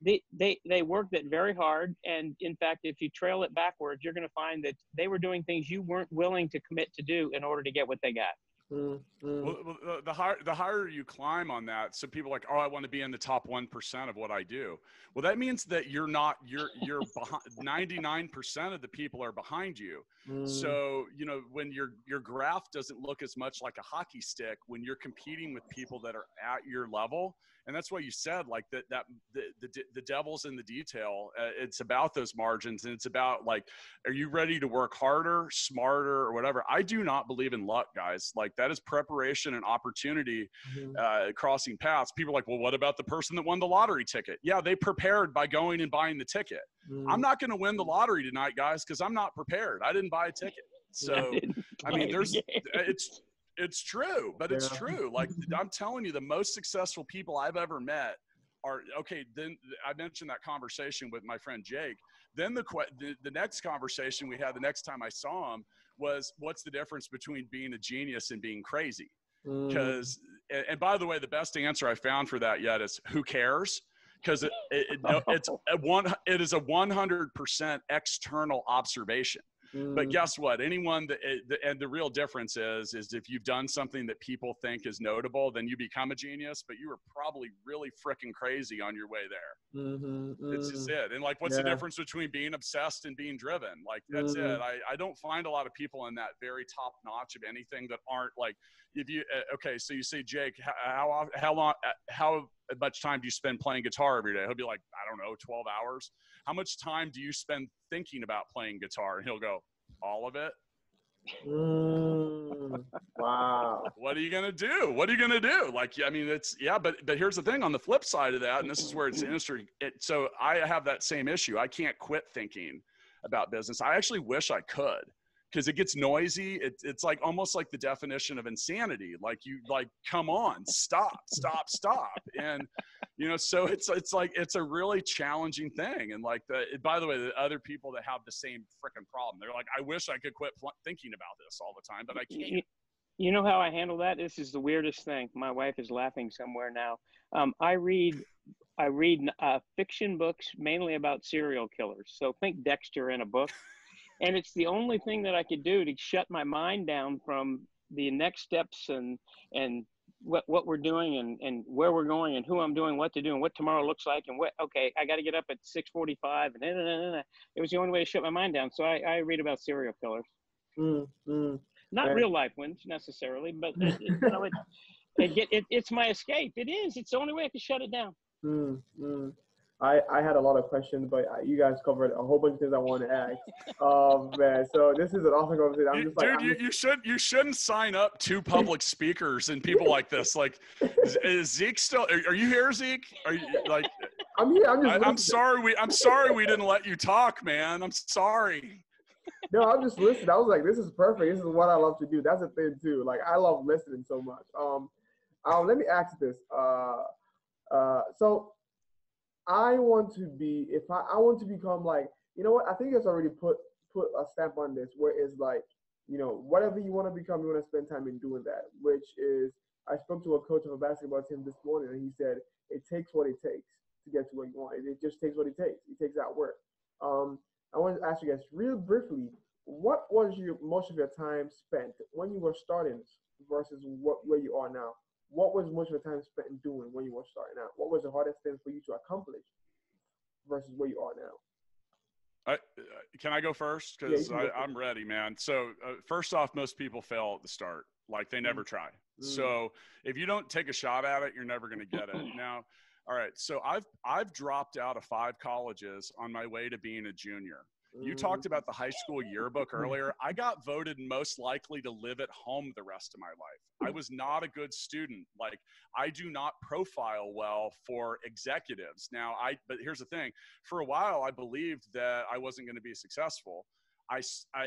C: they, they, they worked it very hard. And in fact, if you trail it backwards, you're going to find that they were doing things you weren't willing to commit to do in order to get what they got.
B: Mm-hmm. Well, the higher the higher you climb on that, so people are like, oh, I want to be in the top one percent of what I do. Well, that means that you're not you're you're behind. (laughs) ninety nine percent of the people are behind you. Mm. So you know when your your graph doesn't look as much like a hockey stick when you're competing with people that are at your level, and that's why you said like that that the, the, the devil's in the detail. Uh, it's about those margins and it's about like are you ready to work harder smarter or whatever? I do not believe in luck guys. Like that is preparation and opportunity mm-hmm. uh, crossing paths. People are like well what about the person that won the lottery ticket? Yeah they prepared by going and buying the ticket. Mm-hmm. i'm not going to win the lottery tonight guys because i'm not prepared. I didn't buy a ticket. So (laughs) i mean there's it's it's true, but it's yeah. true. Like (laughs) I'm telling you, the most successful people I've ever met are okay. Then I mentioned that conversation with my friend Jake. Then the, the the next conversation we had the next time I saw him was, "What's the difference between being a genius and being crazy?" Because mm. and, and by the way, the best answer I found for that yet is, "Who cares?" Because it, it, it, it's (laughs) a one it is a 100% external observation but mm. guess what? Anyone that, eh, and the real difference is, is if you've done something that people think is notable, then you become a genius, but you were probably really freaking crazy on your way there. Mm-hmm, mm It's just mm. it. And like, what's yeah. the difference between being obsessed and being driven? Like, that's mm-hmm. it. I, I don't find a lot of people in that very top notch of anything that aren't like, if you, uh, okay, so you say, Jake, how, how long, uh, how much time do you spend playing guitar every day? He'll be like, I don't know, 12 hours. How much time do you spend thinking about playing guitar? And he'll go, all of it.
A: Mm, (laughs) wow.
B: what are you gonna do? What are you gonna do? Like, I mean, it's yeah, but but here's the thing on the flip side of that, and this is where it's interesting. It, so I have that same issue. I can't quit thinking about business. I actually wish I could because it gets noisy. It, it's like almost like the definition of insanity. Like you like, come on, stop, stop, stop. And you know, so it's it's like it's a really challenging thing. And like the by the way, the other people that have the same freaking problem, they're like, I wish I could quit thinking about this all the time, but I can't.
C: You know how I handle that? This is the weirdest thing. My wife is laughing somewhere now. Um, I read I read uh, fiction books mainly about serial killers. So think Dexter in a book and it's the only thing that I could do to shut my mind down from the next steps and and what what we're doing and and where we're going and who I'm doing what to do and what tomorrow looks like and what okay I got to get up at 6:45 and nah, nah, nah, it was the only way to shut my mind down. So I, I read about serial killers.
A: Mm, mm.
C: Not
A: Right.
C: real life ones necessarily, but it, it, you know, it, it, get- it, it's my escape. It is. It's the only way I can shut it down.
A: Mm, mm. I, I had a lot of questions, but you guys covered a whole bunch of things I wanted to ask. Um, man, so this is an awesome conversation. I'm just like,
B: dude,
A: I'm
B: you,
A: just-
B: you should you shouldn't sign up to public (laughs) speakers and people like this. Like, is, Zeke still? Are, you here, Zeke? Are you like?
A: I'm here. I'm just.
B: I, I'm sorry. We I'm sorry we didn't let you talk, man. I'm sorry.
A: No, I'm just listening. I was like, this is perfect. This is what I love to do. That's a thing too. Like, I love listening so much. Um, um, let me ask this. Uh, uh, so I want to be. If I, I want to become like, you know what? I think it's already put put a stamp on this, where it's like, you know, whatever you want to become, you want to spend time in doing that. Which is, I spoke to a coach of a basketball team this morning, and he said it takes what it takes to get to where you want. It, it just takes what it takes. It takes that work. Um, I want to ask you guys real briefly, what was your most of your time spent when you were starting versus what where you are now? What was most of the time spent doing when you were starting out? What was the hardest thing for you to accomplish versus where you are now?
B: I, uh, can I go first? Because
A: you can go first.
B: I'm ready, man. So uh, first off, most people fail at the start. Like they never try.
A: Mm.
B: So if you don't take a shot at it, you're never going to get it. (clears throat) Now, all right. So I've I've dropped out of five colleges on my way to being a junior. You talked about the high school yearbook earlier. I got voted most likely to live at home the rest of my life. I was not a good student. Like I do not profile well for executives. Now I but here's the thing. For a while I believed that I wasn't going to be successful. I,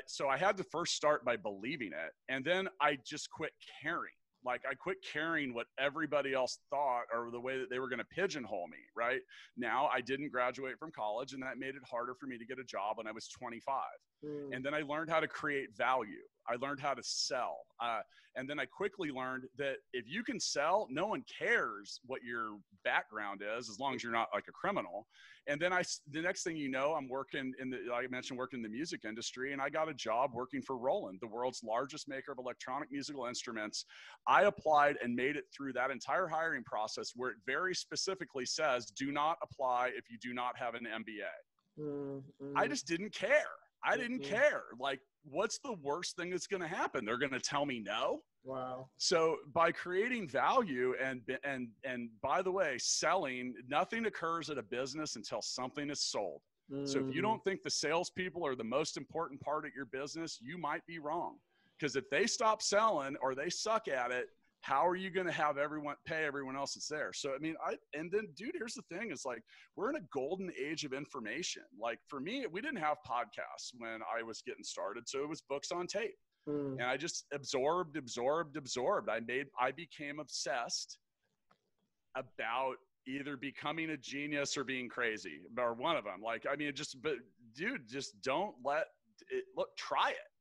B: so I had to first start by believing it and then I just quit caring. Like I quit caring what everybody else thought or the way that they were going to pigeonhole me, right? Now I didn't graduate from college and that made it harder for me to get a job when I was 25
A: mm,
B: and then I learned how to create value. I learned how to sell. Uh, and then I quickly learned that if you can sell, no one cares what your background is as long as you're not like a criminal. And then I, the next thing you know, I'm working in the, like I mentioned, working in the music industry, and I got a job working for Roland, the world's largest maker of electronic musical instruments. I applied and made it through that entire hiring process where it very specifically says, do not apply if you do not have an MBA.
A: mm, mm,
B: I just didn't care. I didn't
A: Mhm.
B: care. Like, what's the worst thing that's going to happen? They're going to tell me no.
A: wow.
B: So by creating value and and and by the way, selling, nothing occurs at a business until something is sold. So if you
A: Mm,
B: don't think the salespeople are the most important part of your business, you might be wrong. Because if they stop selling or they suck at it, how are you going to have everyone pay everyone else that's there? So I mean, I and then dude, here's the thing: is like we're in a golden age of information. Like for me, we didn't have podcasts when I was getting started, so it was books on tape
A: mm,
B: and I just absorbed, absorbed, absorbed. I made, I became obsessed about either becoming a genius or being crazy, or one of them. Like, I mean, just, but dude, just don't let it. Look, try it,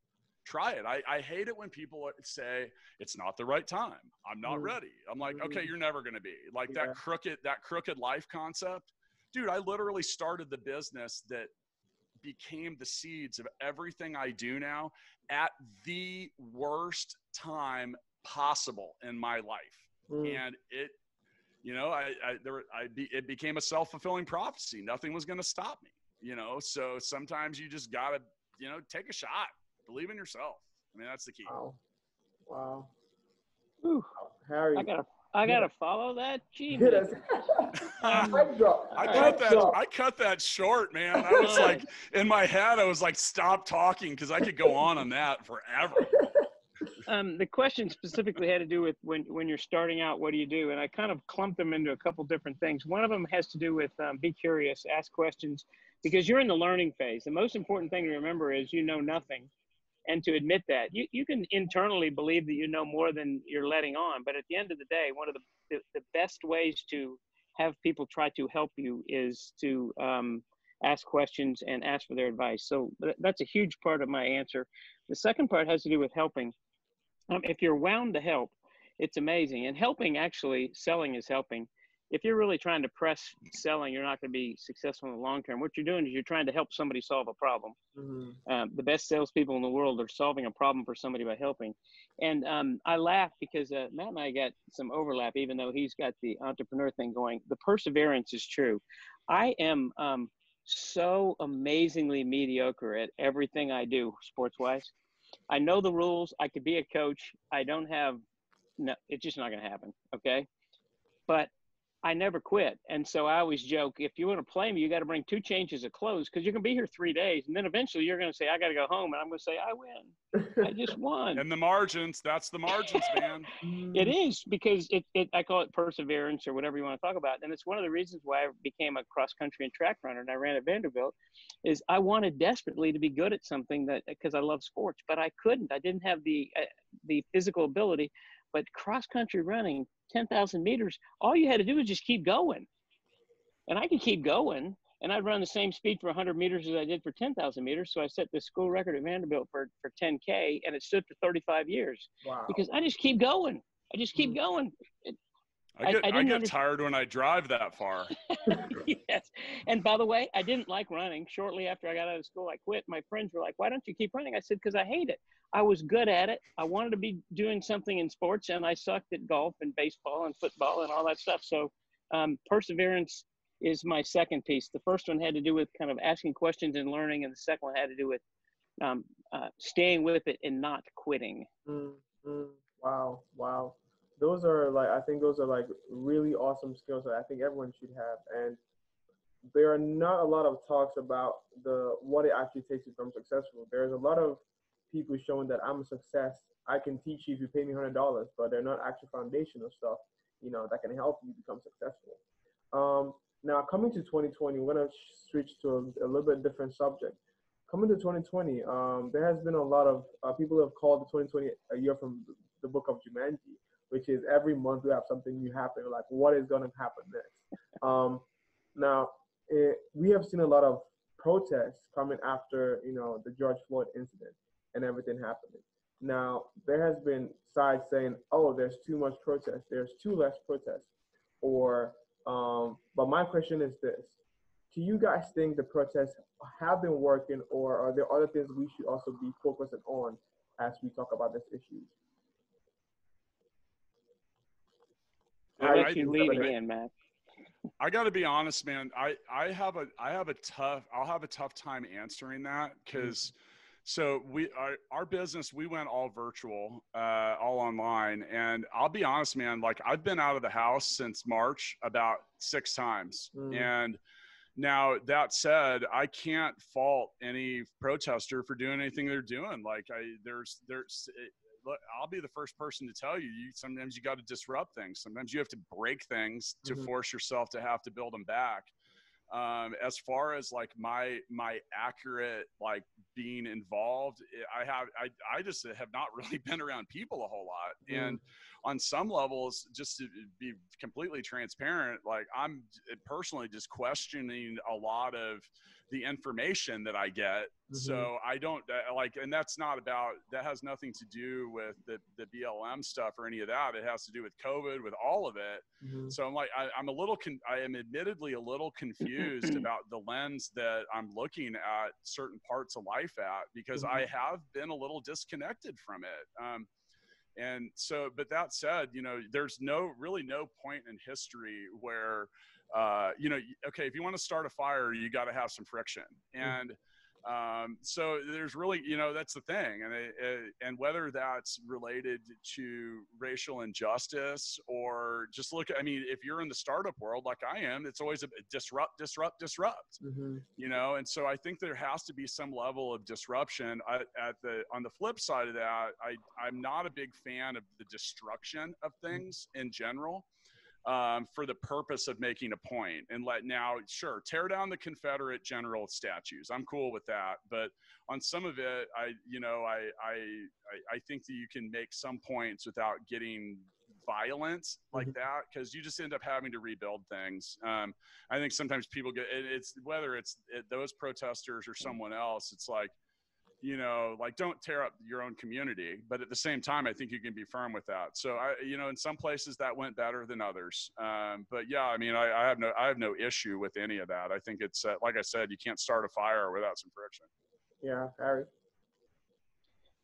B: try it. I, I hate it when people say it's not the right time. I'm not
A: Mm.
B: ready. I'm like, okay,
A: Mm.
B: you're never gonna be like
A: Yeah.
B: that crooked, that crooked life concept. Dude, I literally started the business that became the seeds of everything I do now at the worst time possible in my life.
A: mm,
B: And it, you know, I, I there, I be, it became a self fulfilling prophecy. Nothing was going to stop me. You know, so sometimes you just gotta, you know, take a shot. Believe in yourself. I mean, that's the key.
A: wow. Wow.
C: Whew.
A: Harry.
C: I got a I gotta follow that. Gee,
A: Hit us. (laughs) Mic drop.
B: I cut that. I cut that short, man. I was like, in my head, I was like, stop talking because I could go on on that forever. (laughs)
C: um, the question specifically had to do with when when you're starting out, what do you do? And I kind of clumped them into a couple different things. One of them has to do with um, be curious, ask questions, because you're in the learning phase. The most important thing to remember is you know nothing, and to admit that you you can internally believe that you know more than you're letting on, but at the end of the day, one of the the, the best ways to have people try to help you is to um, ask questions and ask for their advice. So that's a huge part of my answer. The second part has to do with helping. Um, if you're wound to help, it's amazing. And helping actually, selling is helping. If you're really trying to press selling, you're not going to be successful in the long term. What you're doing is you're trying to help somebody solve a problem.
A: Mhm.
C: Um, the best salespeople in the world are solving a problem for somebody by helping. And um, I laugh because uh, Matt and I got some overlap, even though he's got the entrepreneur thing going. The perseverance is true. I am um, so amazingly mediocre at everything I do sports wise. I know the rules. I could be a coach. I don't have, no, it's just not going to happen. Okay. But I never quit. And so I always joke if you want to play me, you got to bring two changes of clothes because you're going to be here three days. And then eventually you're going to say, I got to go home. And I'm going to say, I win. I (laughs) just won.
B: And the margins, that's the margins, (laughs) man.
C: It is because it, it I call it perseverance or whatever you want to talk about. And it's one of the reasons why I became a cross country and track runner and I ran at Vanderbilt is I wanted desperately to be good at something that because I love sports, but I couldn't. I didn't have the uh, the physical ability. But cross country running, 10,000 meters, all you had to do was just keep going. And I could keep going and I'd run the same speed for 100 meters as I did for 10,000 meters. So I set the school record at Vanderbilt for, for 10K and it stood for 35 years
A: Wow.
C: because I just keep going. I just keep
A: Mm.
C: going.
B: I
C: I-
B: get,
C: I
B: I,
C: didn't
B: get tired when I drive that far. (laughs)
C: yes. And by the way, I didn't like running. Shortly after I got out of school, I quit. My friends were like, why don't you keep running? I said, because I hate it. I was good at it. I wanted to be doing something in sports, and I sucked at golf and baseball and football and all that stuff. So um, perseverance is my second piece. The first one had to do with kind of asking questions and learning, and the second one had to do with um, uh, staying with it and not quitting.
A: Mm, mm, wow, wow. Those are like I think those are like really awesome skills that I think everyone should have. And there are not a lot of talks about the what it actually takes to become successful. There's a lot of people showing that I'm a success. I can teach you if you pay me hundred dollars, but they're not actual foundational stuff, you know, that can help you become successful. Um, now coming to 2020, we're gonna switch to a, a little bit different subject coming to 2020, um, there has been a lot of uh, people have called the 2020 a year from the book of Jumanji, which is every month we have something new happen. Like, what is going to happen next? Um, now, it, we have seen a lot of protests coming after you know the George Floyd incident and everything happening. Now, there has been sides saying, "Oh, there's too much protest. There's too less protest," or um, but my question is this: Do you guys think the protests have been working, or are there other things we should also be focusing on as we talk about this issue?
C: I'll let you lead
B: I-
C: again, Matt.
B: I got to be honest, man. I I have a I have a tough I'll have a tough time answering that because so we our, our business we went all virtual, uh, all online, and I'll be honest, man. Like I've been out of the house since March about six times,
A: Mm.
B: and now that said, I can't fault any protester for doing anything they're doing. Like I there's there's it, look, I'll be the first person to tell you, you sometimes you got to disrupt things. Sometimes you have to break things to
A: Mhm.
B: force yourself to have to build them back. Um, as far as like my my accurate like being involved, I have I I just have not (laughs) really been around people a whole lot,
A: Mhm.
B: and on some levels, just to be completely transparent, like I'm personally just questioning a lot of the information that I get.
A: Mhm.
B: So I don't uh, like, and that's not about, that has nothing to do with the, the BLM stuff or any of that. It has to do with COVID, with all of it.
A: Mhm.
B: So I'm like, I, I'm a little, con- I am admittedly a little confused (clears throat) about the lens that I'm looking at certain parts of life at because I have been a little disconnected from it. Um, and so, but that said, you know, there's no really no point in history where, uh, you know, okay, if you want to start a fire, you got to have some friction. And Um, so there's really, you know, that's the thing, and it, it, and whether that's related to racial injustice or just look. I mean, if you're in the startup world like I am, it's always a disrupt, disrupt, disrupt. Mm-hmm. You know, and so I think there has to be some level of disruption. I, at the on the flip side of that, I I'm not a big fan of the destruction of things in general um, for the purpose of making a point and let now sure tear down the confederate general statues. I'm cool with that. But on some of it i you know i i i think that you can make some points without getting violence like mm-hmm. that because you just end up having to rebuild things. Um, i think sometimes people get it's whether it's it, those protesters or someone else it's like you know, like don't tear up your own community. But at the same time, I think you can be firm with that. So I, you know, in some places that went better than others. Um, but yeah, I mean, I, I, have no, I have no issue with any of that. I think it's uh, like I said, you can't start a fire without some friction.
A: Yeah, Harry.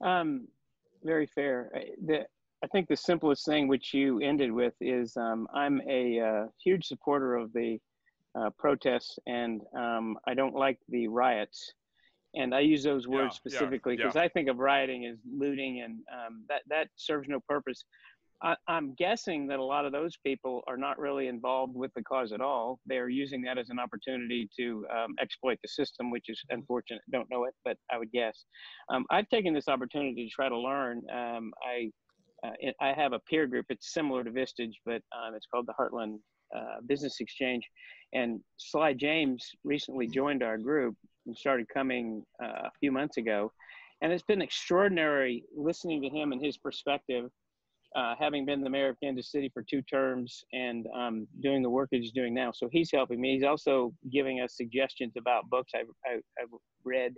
C: Um, very fair. The, I think the simplest thing which you ended with is um, I'm a uh, huge supporter of the uh, protests, and um, I don't like the riots and I use those words yeah, specifically because yeah, yeah. I think of rioting as looting, and um, that that serves no purpose. I, am guessing that a lot of those people are not really involved with the cause at all. They are using that as an opportunity to um, exploit the system, which is unfortunate. Don't know it, but I would guess. Um, I've taken this opportunity to try to learn. Um, I uh, it, I have a peer group. It's similar to Vistage, but um, it's called the Heartland uh, Business Exchange. And Sly James recently joined our group, and started coming uh, a few months ago. And it's been extraordinary listening to him and his perspective, uh, having been the mayor of Kansas City for two terms and um, doing the work that he's doing now. So he's helping me. He's also giving us suggestions about books. I've, I, have read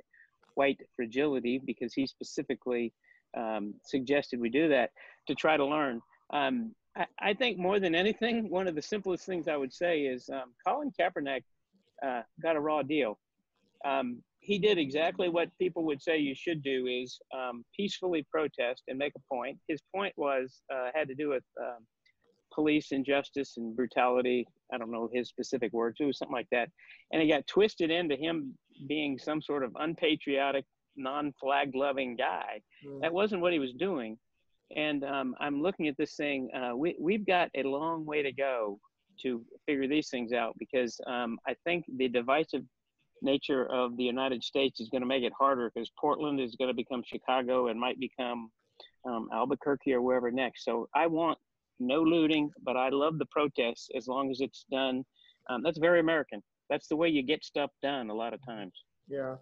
C: White Fragility because he specifically um, suggested we do that to try to learn. Um, I, I, think more than anything, one of the simplest things I would say is um, Colin Kaepernick uh, got a raw deal um, he did exactly what people would say you should do is um, peacefully protest and make a point. His point was uh, had to do with um, police injustice and brutality. I don't know his specific words. It was something like that, and it got twisted into him being some sort of unpatriotic, non-flag loving guy. Mm. That wasn't what he was doing. And um, I'm looking at this thing. Uh, we we've got a long way to go to figure these things out because um, I think the divisive nature of the United States is going to make it harder because Portland is going to become Chicago and might become um, Albuquerque or wherever next. So I want no looting, but I love the protests as long as it's done. Um, that's very American. That's the way you get stuff done a lot of times.
A: Yeah,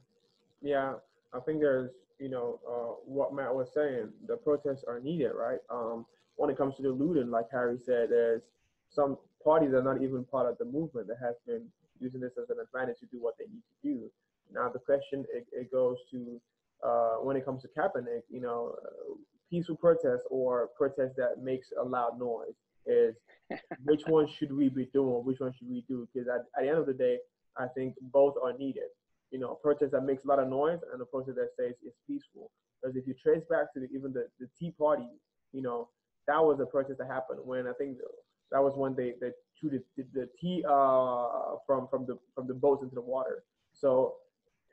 A: yeah. I think there's, you know, uh, what Matt was saying. The protests are needed, right? Um, when it comes to the looting, like Harry said, there's some parties that are not even part of the movement that has been using this as an advantage to do what they need to do. Now the question it, it goes to uh, when it comes to Kaepernick, you know, uh, peaceful protest or protest that makes a loud noise is (laughs) which one should we be doing? Which one should we do? Because at, at the end of the day, I think both are needed. You know, a protest that makes a lot of noise and a protest that says it's peaceful. Because if you trace back to the, even the, the Tea Party, you know, that was a protest that happened when I think that was when they, they threw the, the, tea uh, from from the from the boats into the water. So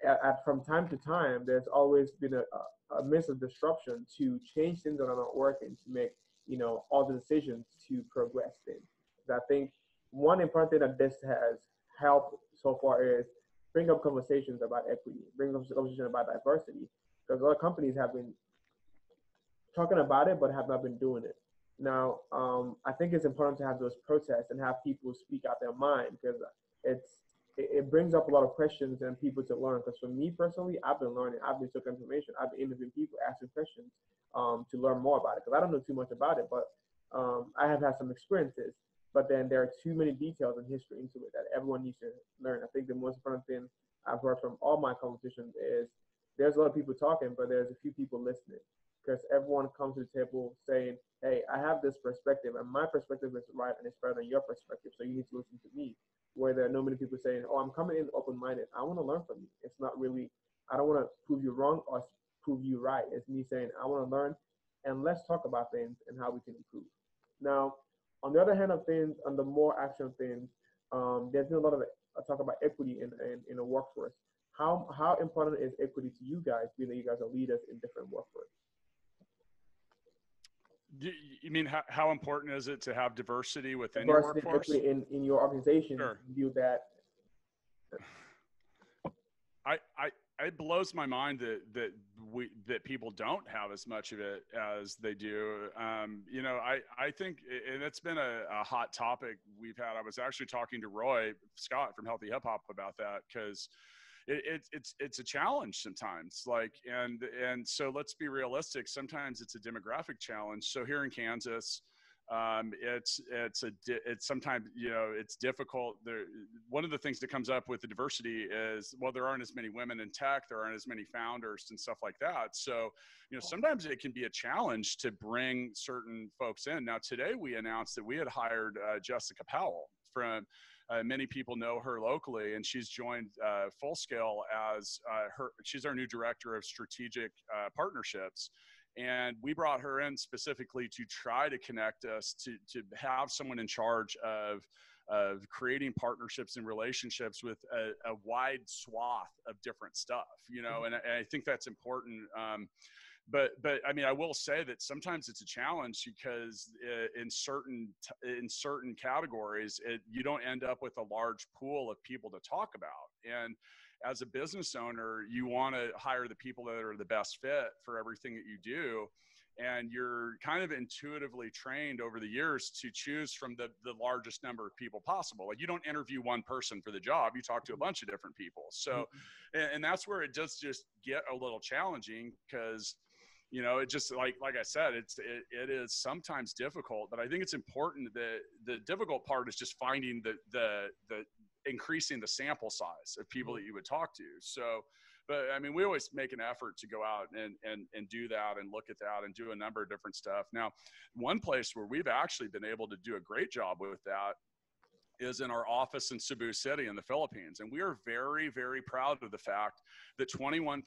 A: at, at, from time to time, there's always been a, a, miss of disruption to change things that are not working to make you know all the decisions to progress things. I think one important thing that this has helped so far is bring up conversations about equity, bring up conversations about diversity, because a lot of companies have been talking about it but have not been doing it. Now, um, I think it's important to have those protests and have people speak out their mind because it's it, brings up a lot of questions and people to learn. Because for me personally, I've been learning. I've been taking information. I've been interviewing people, asking questions um, to learn more about it. Because I don't know too much about it, but um, I have had some experiences. But then there are too many details and history into it that everyone needs to learn. I think the most important thing I've heard from all my competitions is there's a lot of people talking, but there's a few people listening because everyone comes to the table saying, hey, I have this perspective and my perspective is right and it's better than your perspective. So you need to listen to me. Where there are no many people saying, oh, I'm coming in open minded. I want to learn from you. It's not really, I don't want to prove you wrong or prove you right. It's me saying, I want to learn and let's talk about things and how we can improve. Now, on the other hand of things, on the more action things, um, there's been a lot of uh, talk about equity in, in, in the workforce. how how important is equity to you guys, being that you guys are leaders in different workforce?
B: You mean how, how important is it to have diversity within
A: diversity
B: your workforce?
A: In, in your organization,
B: sure.
A: view that.
B: I, I, it blows my mind that that we that people don't have as much of it as they do. Um, you know, I I think, and it's been a, a, hot topic we've had. I was actually talking to Roy Scott from Healthy Hip Hop about that because it, it, it's it's a challenge sometimes like and and so let's be realistic sometimes it's a demographic challenge. So here in kansas um, it's it's a it's sometimes you know it's difficult. There one of the things that comes up with the diversity is well there aren't as many women in tech there aren't as many founders and stuff like that. So you know sometimes it can be a challenge to bring certain folks in. Now today we announced that we had hired uh, jessica powell from uh, many people know her locally, and she's joined uh, Full Scale as uh, her. She's our new director of strategic uh, partnerships, and we brought her in specifically to try to connect us to to have someone in charge of of creating partnerships and relationships with a, a wide swath of different stuff. You know, and, and I think that's important. Um, but but I mean, I will say that sometimes it's a challenge because uh, in certain in certain categories, it, you don't end up with a large pool of people to talk about. And as a business owner, you want to hire the people that are the best fit for everything that you do. And you're kind of intuitively trained over the years to choose from the, the largest number of people possible. Like you don't interview one person for the job, you talk to a mm-hmm. bunch of different people. So, mm-hmm. and, and that's where it does just get a little challenging because you know it just like like i said it's it, it is sometimes difficult but i think it's important that the difficult part is just finding the the the increasing the sample size of people that you would talk to so but i mean we always make an effort to go out and and and do that and look at that and do a number of different stuff now one place where we've actually been able to do a great job with that is in our office in Cebu City in the Philippines. And we are very, very proud of the fact that 21%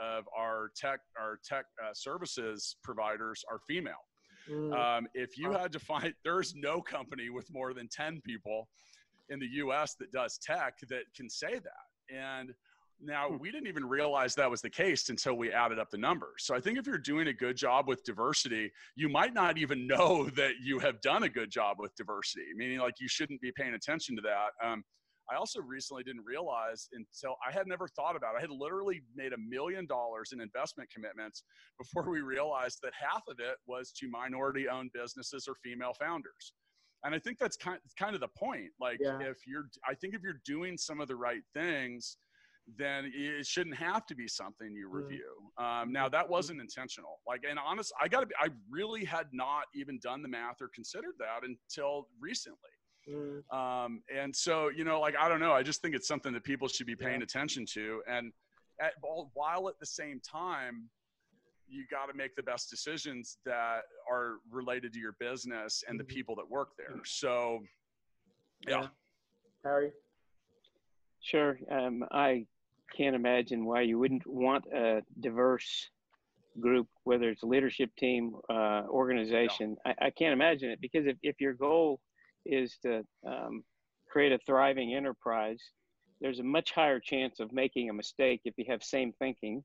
B: of our tech, our tech uh, services providers are female. Mm. Um, if you had to find, (laughs) there's no company with more than 10 people in the US that does tech that can say that. And now, hmm. we didn't even realize that was the case until we added up the numbers. So I think if you're doing a good job with diversity, you might not even (laughs) know that you have done a good job with diversity, meaning like you shouldn't be paying attention to that. Um, I also recently didn't realize until I had never thought about it. I had literally made a million dollars in investment commitments before we realized that half of it was to minority owned businesses or female founders. And I think that's kind, kind of the point. Like, yeah. if you're, I think if you're doing some of the right things, then it shouldn't have to be something you mm. review. Um, now that wasn't intentional. Like, and honest, I got to be, I really had not even done the math or considered that until recently. Mm. Um, and so, you know, like, I don't know, I just think it's something that people should be paying yeah. attention to. And at, while at the same time, you got to make the best decisions that are related to your business and the mm-hmm. people that work there. So, yeah. yeah.
A: Harry?
C: Sure. Um, I can't imagine why you wouldn't want a diverse group, whether it's a leadership team, uh, organization. No. I, I, can't imagine it because if, if your goal is to um, create a thriving enterprise, there's a much higher chance of making a mistake if you have same thinking.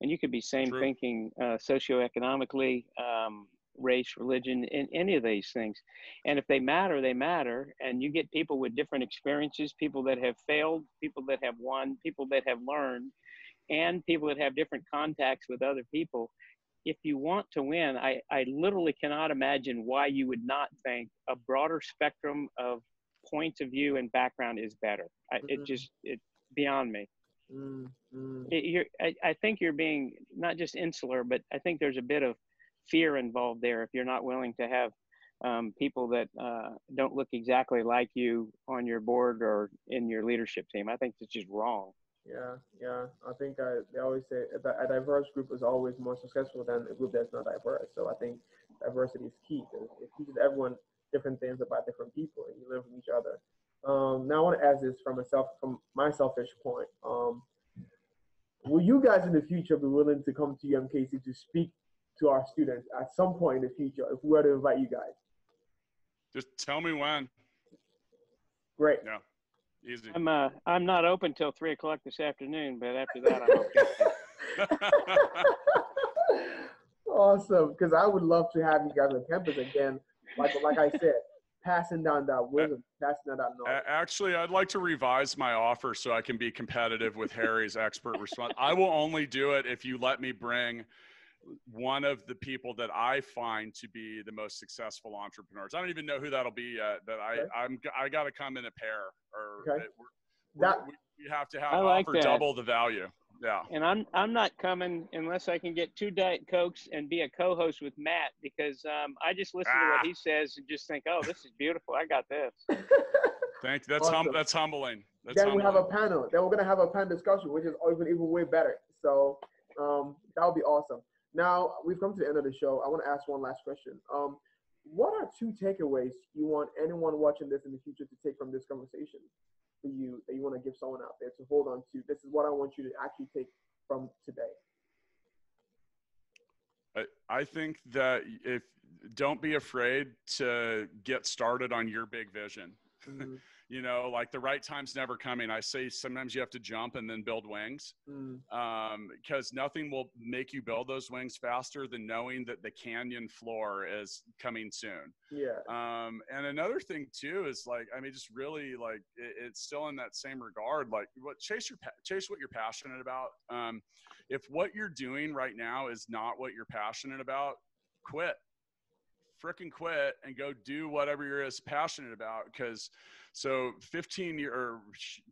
C: And you could be same True. thinking uh, socioeconomically, um, race, religion, in any of these things. And if they matter, they matter. And you get people with different experiences, people that have failed, people that have won, people that have learned, and people that have different contacts with other people. If you want to win, I, I literally cannot imagine why you would not think a broader spectrum of points of view and background is better. I, mm-hmm. It just, it's beyond me. Mm-hmm. It, I, I think you're being not just insular, but I think there's a bit of fear involved there if you're not willing to have um, people that uh, don't look exactly like you on your board or in your leadership team. I think it's just wrong.
A: Yeah, yeah. I think I, they always say a diverse group is always more successful than a group that's not diverse. So I think diversity is key it teaches everyone different things about different people and you learn from each other. Um, now I want to ask this from a self, from my selfish point. Um, will you guys in the future be willing to come to UMKC to speak to our students at some point in the future if we were to invite you guys.
B: Just tell me when.
A: Great.
B: Yeah. Easy.
C: I'm uh, I'm not open till three o'clock this afternoon, but after that, I'm okay. (laughs)
A: awesome, because I would love to have you guys on campus again. Like like I said, passing down that wisdom, passing down that knowledge.
B: Actually, I'd like to revise my offer so I can be competitive with Harry's expert response. I will only do it if you let me bring one of the people that I find to be the most successful entrepreneurs. I don't even know who that'll be yet, but I
A: Okay.
B: I'm I got to come in a pair or
A: Okay.
B: we're,
A: That-
B: we, we have to have
C: I like
B: offer
C: that.
B: double the value. Yeah.
C: and I'm I'm not coming unless I can get two diet cokes and be a co-host with Matt because um, I just listen to
B: Ah.
C: what he says and just think, oh, this is beautiful. I got this. (laughs)
B: Thank that's hum, that's humbling. That's
A: then we have a panel. Then we're gonna have a panel discussion, which is even even way better. So um, that would be awesome. Now we've come to the end of the show. I want to ask one last question. Um, what are two takeaways you want anyone watching this in the future to take from this conversation for you that you want to give someone out there to hold on to? This is what I want you to actually take from today.
B: I, I think that if don't be afraid to get started on your big vision.
A: Mm, (laughs)
B: You know, like the right time's never coming. I say sometimes you have to jump and then build wings
A: mm,
B: um, because nothing will make you build those wings faster than knowing that the canyon floor is coming soon.
A: yeah.
B: Um, and another thing too is like, I mean, just really like it, it's still in that same regard. Like, what chase your chase what you're passionate about. Um, if what you're doing right now is not what you're passionate about, quit. Frickin' quit and go do whatever you're as passionate about. Because so 15 year, or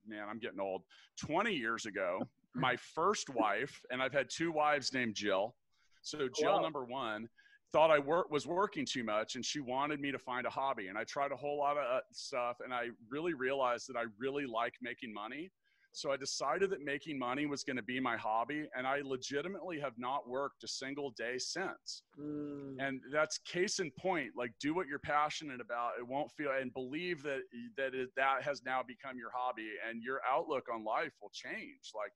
B: man, I'm getting old. 20 years ago, (laughs) my first wife, and I've had two wives named Jill. So Jill
A: wow.
B: number one thought I work was working too much and she wanted me to find a hobby and I tried a whole lot of uh, stuff and I really realized that I really like making money. So I decided that making money was going to be my hobby and I legitimately have not worked a single day since.
A: Mm,
B: And that's case in point, like do what you're passionate about. It won't feel and believe that that it, that has now become your hobby and your outlook on life will change. Like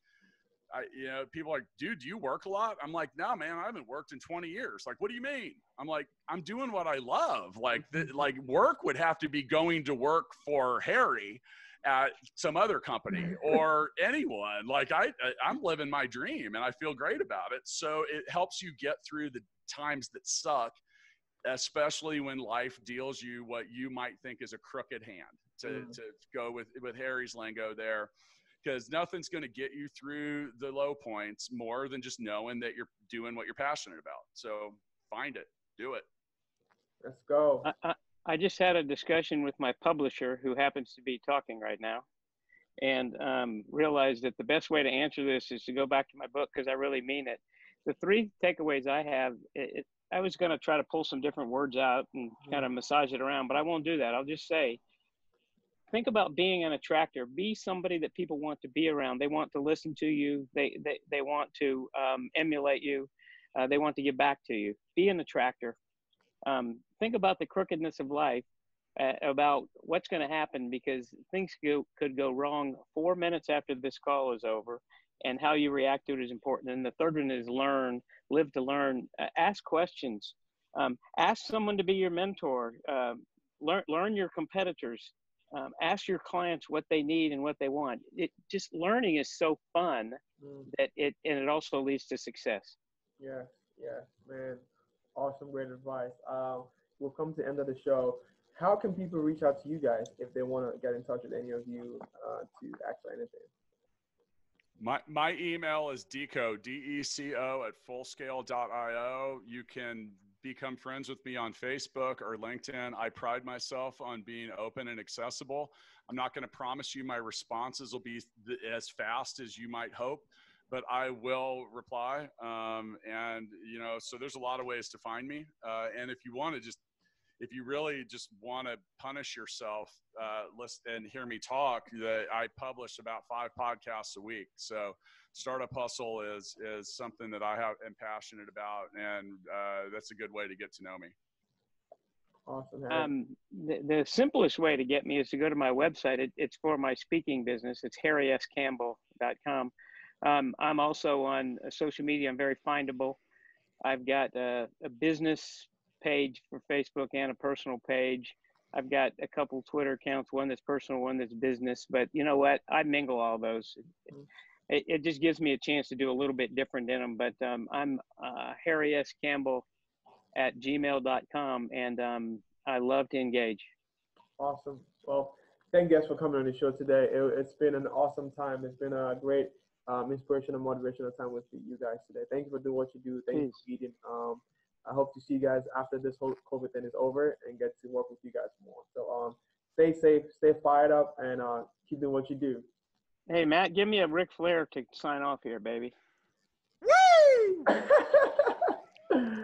B: I, you know, people are like, dude, do you work a lot? I'm like, no, man, I haven't worked in 20 years. Like, what do you mean? I'm like, I'm doing what I love. Like, th- like work would have to be going to work for Harry at some other company (laughs) or anyone. Like, I, I- I'm living my dream and I feel great about it. So it helps you get through the times that suck, especially when life deals you what you might think is a crooked hand. To,
A: Mm.
B: to go with with Harry's lingo there, because nothing's going to get you through the low points more than just knowing that you're doing what you're passionate about. So find it, do it.
A: let's go.
C: I, I, just had a discussion with my publisher who happens to be talking right now and um, realized that the best way to answer this is to go back to my book because I really mean it. The three takeaways I have, it, it, I was going to try to pull some different words out and kind of massage it around, but I won't do that. I'll just say, think about being an attractor. Be somebody that people want to be around. They want to listen to you. They they, they want to um, emulate you. Uh, they want to give back to you. Be an attractor. Um, think about the crookedness of life, uh, about what's going to happen because things go, could go wrong four minutes after this call is over, and how you react to it is important. And the third one is learn, live to learn. Uh, ask questions. Um, ask someone to be your mentor. Um learn learn your competitors um, ask your clients what they need and what they want. It just learning is so fun
A: Mm.
C: that it and it also leads to success.
A: Yeah, yeah, man. Awesome, great advice. Um, we'll come to the end of the show. How can people reach out to you guys if they want to get in touch with any of you uh, to ask for anything?
B: My, my email is deco, D-E-C-O at fullscale.io. You can become friends with me on Facebook or LinkedIn. I pride myself on being open and accessible. I'm not going to promise you my responses will be th- as fast as you might hope, but I will reply. Um, and, you know, so there's a lot of ways to find me. Uh, and if you want to just if you really just want to punish yourself, uh, listen and hear me talk, that I publish about five podcasts a week. So startup hustle is is something that I have am passionate about, and uh, that's a good way to get to know me.
A: Awesome.
C: Um, the, the simplest way to get me is to go to my website. It, it's for my speaking business. It's harryscampbell.com. Um, I'm also on uh, social media. I'm very findable. I've got a, a business page for Facebook and a personal page. I've got a couple Twitter accounts, one that's personal, one that's business. But you know what? I mingle all those. It, it just gives me a chance to do a little bit different in them. But um, I'm uh, Harry S. Campbell at gmail.com, and um, I love to engage.
A: Awesome. Well, thank you guys for coming on the show today. It, has been an awesome time. It's been a great um, and motivational time with you guys today. Thank you for doing what you do. Thank Peace. you for eating. Um, I hope to see you guys after this whole COVID thing is over and get to work with you guys more. So um, stay safe, stay fired up, and uh, keep doing what you do.
C: Hey, Matt, give me a Ric Flair to sign off here, baby. Woo! (laughs)